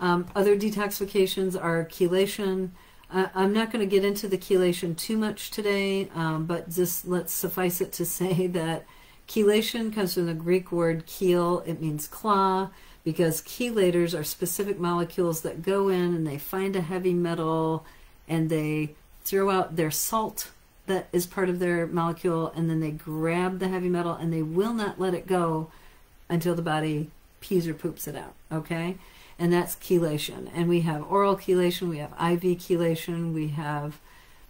Um, other detoxifications are chelation. Uh, I'm not going to get into the chelation too much today, um, but just let's suffice it to say that Chelation comes from the Greek word chel, it means claw, because chelators are specific molecules that go in and they find a heavy metal and they throw out their salt that is part of their molecule and then they grab the heavy metal and they will not let it go until the body pees or poops it out, okay? And that's chelation. And we have oral chelation, we have IV chelation, we have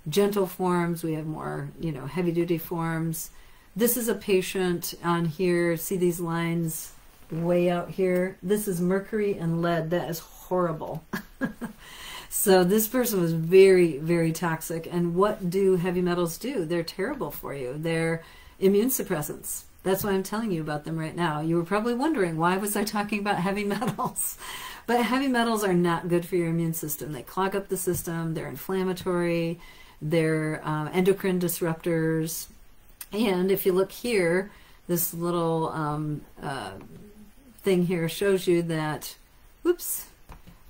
gentle forms, we have more, you know, heavy duty forms. This is a patient on here. See these lines way out here? This is mercury and lead. That is horrible. so this person was very, very toxic. And what do heavy metals do? They're terrible for you. They're immune suppressants. That's why I'm telling you about them right now. You were probably wondering, why was I talking about heavy metals? But heavy metals are not good for your immune system. They clog up the system. They're inflammatory. They're um, endocrine disruptors. And if you look here, this little um, uh, thing here shows you that, whoops,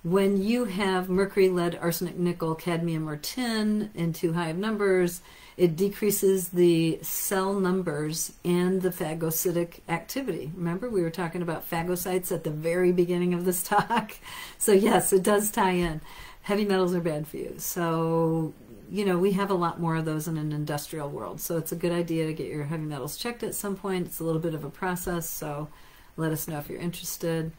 when you have mercury, lead, arsenic, nickel, cadmium, or tin in too high of numbers, it decreases the cell numbers and the phagocytic activity. Remember, we were talking about phagocytes at the very beginning of this talk. So, yes, it does tie in. Heavy metals are bad for you. So, you know, we have a lot more of those in an industrial world. So it's a good idea to get your heavy metals checked at some point. It's a little bit of a process, so let us know if you're interested.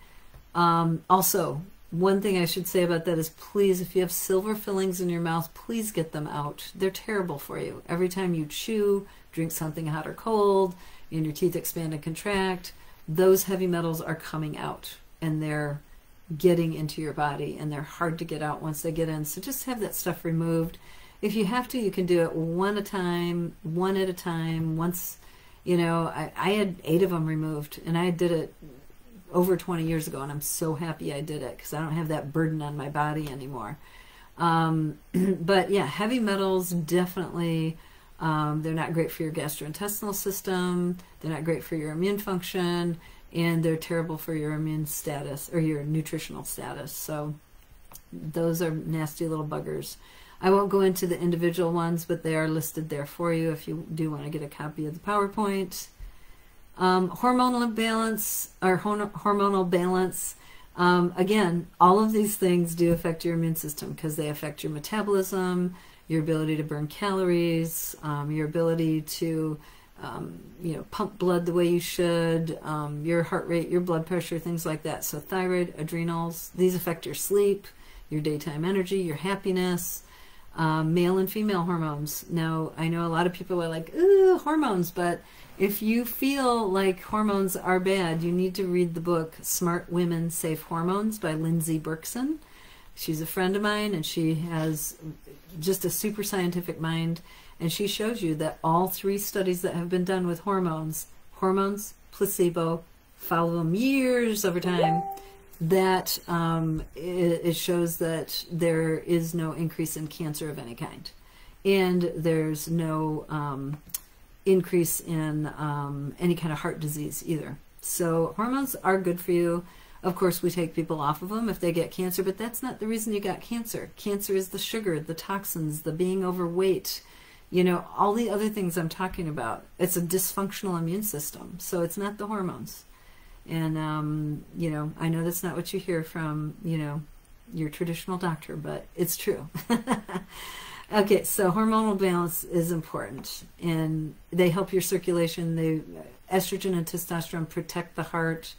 Um, also, one thing I should say about that is please, if you have silver fillings in your mouth, please get them out. They're terrible for you. Every time you chew, drink something hot or cold, and your teeth expand and contract, those heavy metals are coming out and they're getting into your body and they're hard to get out once they get in. So just have that stuff removed if you have to, you can do it one at a time, one at a time. Once, you know, I, I had eight of them removed, and I did it over 20 years ago, and I'm so happy I did it because I don't have that burden on my body anymore. Um, but yeah, heavy metals definitely. Um, they're not great for your gastrointestinal system. They're not great for your immune function, and they're terrible for your immune status or your nutritional status. So those are nasty little buggers. I won't go into the individual ones, but they are listed there for you if you do want to get a copy of the PowerPoint. Um, hormonal imbalance or hormonal balance. Um, again, all of these things do affect your immune system because they affect your metabolism, your ability to burn calories, um, your ability to um, you know pump blood the way you should, um, your heart rate, your blood pressure, things like that. So thyroid, adrenals, these affect your sleep, your daytime energy, your happiness um, male and female hormones. Now, I know a lot of people are like, hormones, but if you feel like hormones are bad, you need to read the book Smart Women Safe Hormones by Lindsey Berkson. She's a friend of mine and she has just a super scientific mind. And she shows you that all three studies that have been done with hormones, hormones, placebo, follow them years over time that um, it, it, shows that there is no increase in cancer of any kind. And there's no um, increase in um, any kind of heart disease either. So hormones are good for you. Of course, we take people off of them if they get cancer, but that's not the reason you got cancer. Cancer is the sugar, the toxins, the being overweight, you know, all the other things I'm talking about. It's a dysfunctional immune system, so it's not the hormones. And, um, you know, I know that's not what you hear from, you know, your traditional doctor, but it's true. okay, so hormonal balance is important, and they help your circulation. They estrogen and testosterone protect the heart,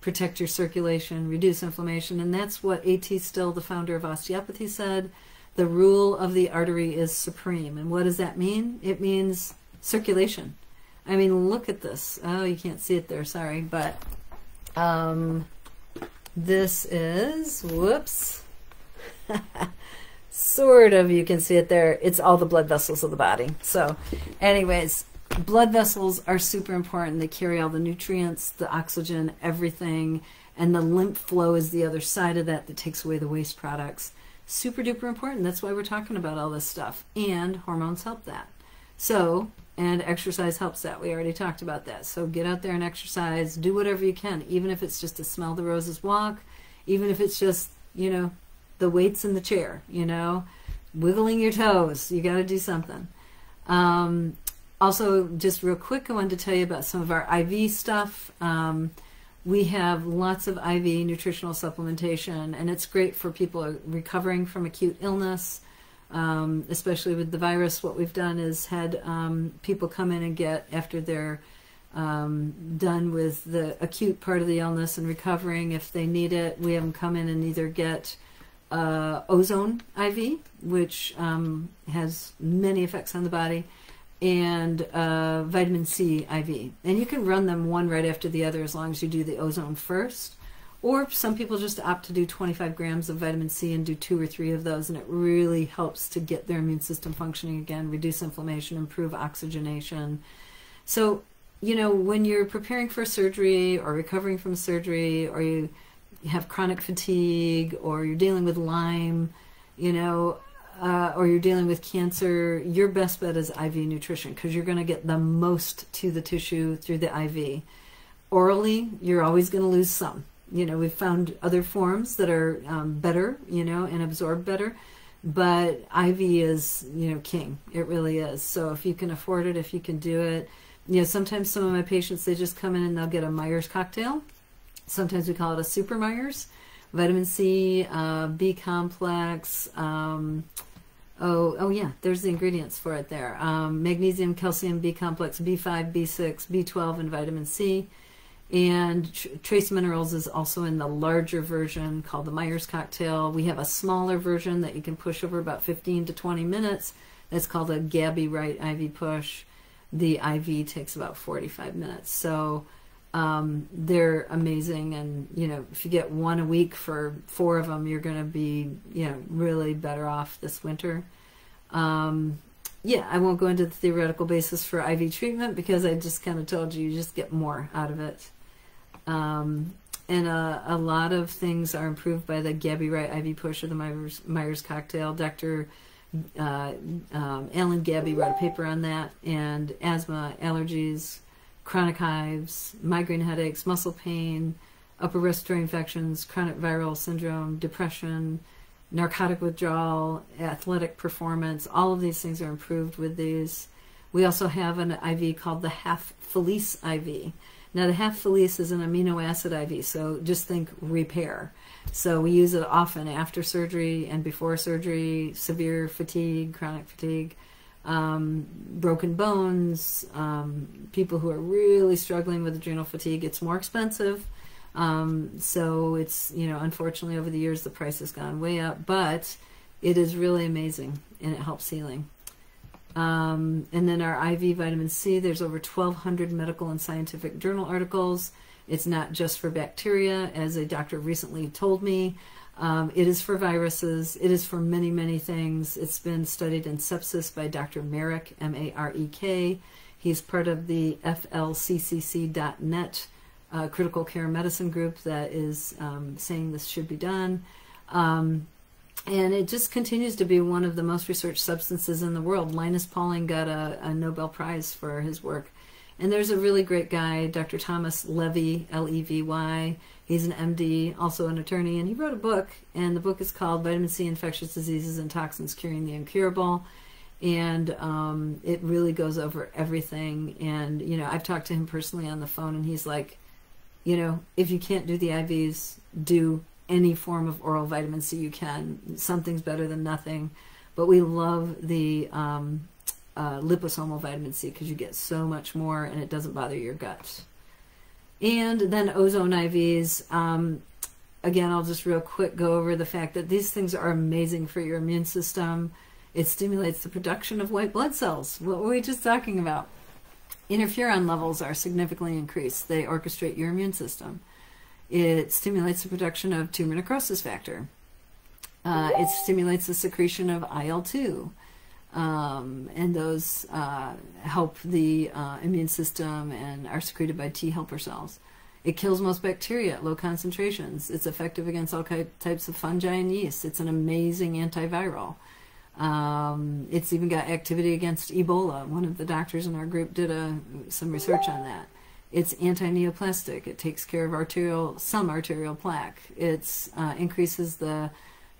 protect your circulation, reduce inflammation, and that's what A.T. Still, the founder of osteopathy, said. The rule of the artery is supreme. And what does that mean? It means circulation. I mean, look at this. Oh, you can't see it there, sorry, but um, this is, whoops, sort of, you can see it there. It's all the blood vessels of the body. So, anyways, blood vessels are super important. They carry all the nutrients, the oxygen, everything, and the lymph flow is the other side of that that takes away the waste products. Super duper important. That's why we're talking about all this stuff. And hormones help that. So, and exercise helps that. We already talked about that. So get out there and exercise. Do whatever you can, even if it's just to smell the roses walk, even if it's just, you know, the weights in the chair, you know, wiggling your toes. You got to do something. Um, also, just real quick, I wanted to tell you about some of our IV stuff. Um, we have lots of IV nutritional supplementation, and it's great for people recovering from acute illness um, especially with the virus, what we've done is had um, people come in and get after they're um, done with the acute part of the illness and recovering. If they need it, we have them come in and either get uh, ozone IV, which um, has many effects on the body, and uh, vitamin C IV. And you can run them one right after the other as long as you do the ozone first. Or some people just opt to do 25 grams of vitamin C and do two or three of those, and it really helps to get their immune system functioning again, reduce inflammation, improve oxygenation. So, you know, when you're preparing for surgery or recovering from surgery, or you have chronic fatigue, or you're dealing with Lyme, you know, uh, or you're dealing with cancer, your best bet is IV nutrition because you're going to get the most to the tissue through the IV. Orally, you're always going to lose some you know, we've found other forms that are um, better, you know, and absorb better. But IV is, you know, king. It really is. So if you can afford it, if you can do it, you know, sometimes some of my patients they just come in and they'll get a Myers cocktail. Sometimes we call it a super Myers. Vitamin C, uh, B complex. Um, oh, oh yeah, there's the ingredients for it there. Um, magnesium, calcium, B complex, B5, B6, B12, and vitamin C. And tr- trace minerals is also in the larger version called the Myers cocktail. We have a smaller version that you can push over about 15 to 20 minutes. That's called a Gaby Wright IV push. The IV takes about 45 minutes. So um, they're amazing. And, you know, if you get one a week for four of them, you're going to be, you know, really better off this winter. Um, yeah, I won't go into the theoretical basis for IV treatment because I just kind of told you you just get more out of it. Um, and a, a, lot of things are improved by the Gaby Wright IV push or the Myers, Myers cocktail. Dr. Uh, um, Alan Gaby wrote a paper on that, and asthma, allergies, chronic hives, migraine headaches, muscle pain, upper respiratory infections, chronic viral syndrome, depression, narcotic withdrawal, athletic performance. All of these things are improved with these. We also have an IV called the Half Felice IV now, the half Felice is an amino acid IV, so just think repair. So we use it often after surgery and before surgery, severe fatigue, chronic fatigue, um, broken bones, um, people who are really struggling with adrenal fatigue. It's more expensive. Um, so it's, you know, unfortunately over the years the price has gone way up, but it is really amazing and it helps healing. Um, and then our IV vitamin C, there's over 1,200 medical and scientific journal articles. It's not just for bacteria, as a doctor recently told me. Um, it is for viruses. It is for many, many things. It's been studied in sepsis by Dr. Marek, M A R E K. He's part of the FLCCC.net uh, critical care medicine group that is um, saying this should be done. Um, and it just continues to be one of the most researched substances in the world. Linus Pauling got a, a, Nobel Prize for his work. And there's a really great guy, Dr. Thomas Levy, L E V Y. He's an MD, also an attorney, and he wrote a book. And the book is called Vitamin C Infectious Diseases and Toxins Curing the Incurable. And um, it really goes over everything. And, you know, I've talked to him personally on the phone, and he's like, you know, if you can't do the IVs, do any form of oral vitamin C you can. Something's better than nothing. But we love the um, uh, liposomal vitamin C because you get so much more and it doesn't bother your gut. And then ozone IVs. Um, again, I'll just real quick go over the fact that these things are amazing for your immune system. It stimulates the production of white blood cells. What were we just talking about? Interferon levels are significantly increased. They orchestrate your immune system. It stimulates the production of tumor necrosis factor. Uh, it stimulates the secretion of IL 2. Um, and those uh, help the uh, immune system and are secreted by T helper cells. It kills most bacteria at low concentrations. It's effective against all types of fungi and yeast. It's an amazing antiviral. Um, it's even got activity against Ebola. One of the doctors in our group did a, some research on that. It's anti-neoplastic. It takes care of arterial, some arterial plaque. It uh, increases the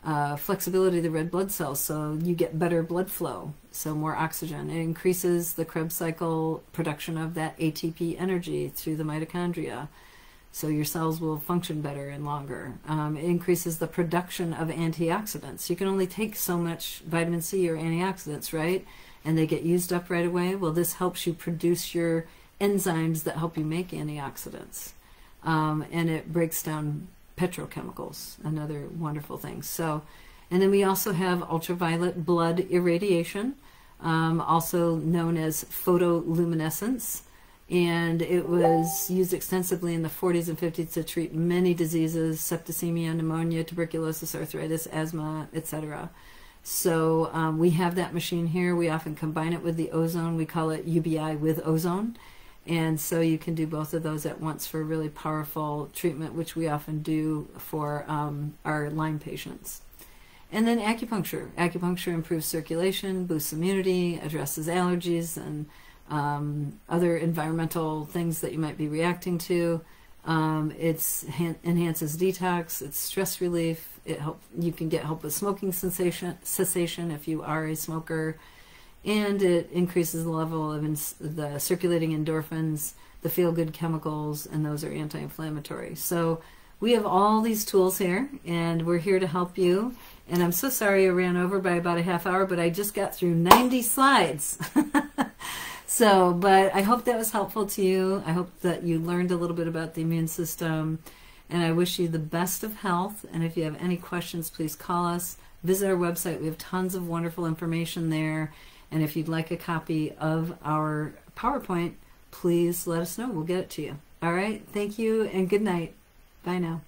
uh, flexibility of the red blood cells, so you get better blood flow, so more oxygen. It increases the Krebs cycle production of that ATP energy through the mitochondria so your cells will function better and longer. Um, it increases the production of antioxidants. You can only take so much vitamin C or antioxidants, right? And they get used up right away. Well, this helps you produce your enzymes that help you make antioxidants. Um, and it breaks down petrochemicals, another wonderful thing. So, and then we also have ultraviolet blood irradiation, um, also known as photoluminescence. And it was used extensively in the 40s and 50s to treat many diseases septicemia pneumonia tuberculosis arthritis asthma etc so um, we have that machine here. We often combine it with the ozone. We call it ubi with ozone and so you can do both of those at once for a really powerful treatment which we often do for um, our lyme patients and then acupuncture acupuncture improves circulation boosts immunity addresses allergies and um, other environmental things that you might be reacting to. Um, it enhances detox. It's stress relief. It help you can get help with smoking sensation cessation if you are a smoker, and it increases the level of the circulating endorphins, the feel good chemicals, and those are anti-inflammatory. So we have all these tools here, and we're here to help you. And I'm so sorry I ran over by about a half hour, but I just got through 90 slides. So, but I hope that was helpful to you. I hope that you learned a little bit about the immune system. And I wish you the best of health. And if you have any questions, please call us. Visit our website. We have tons of wonderful information there. And if you'd like a copy of our PowerPoint, please let us know. We'll get it to you. All right. Thank you and good night. Bye now.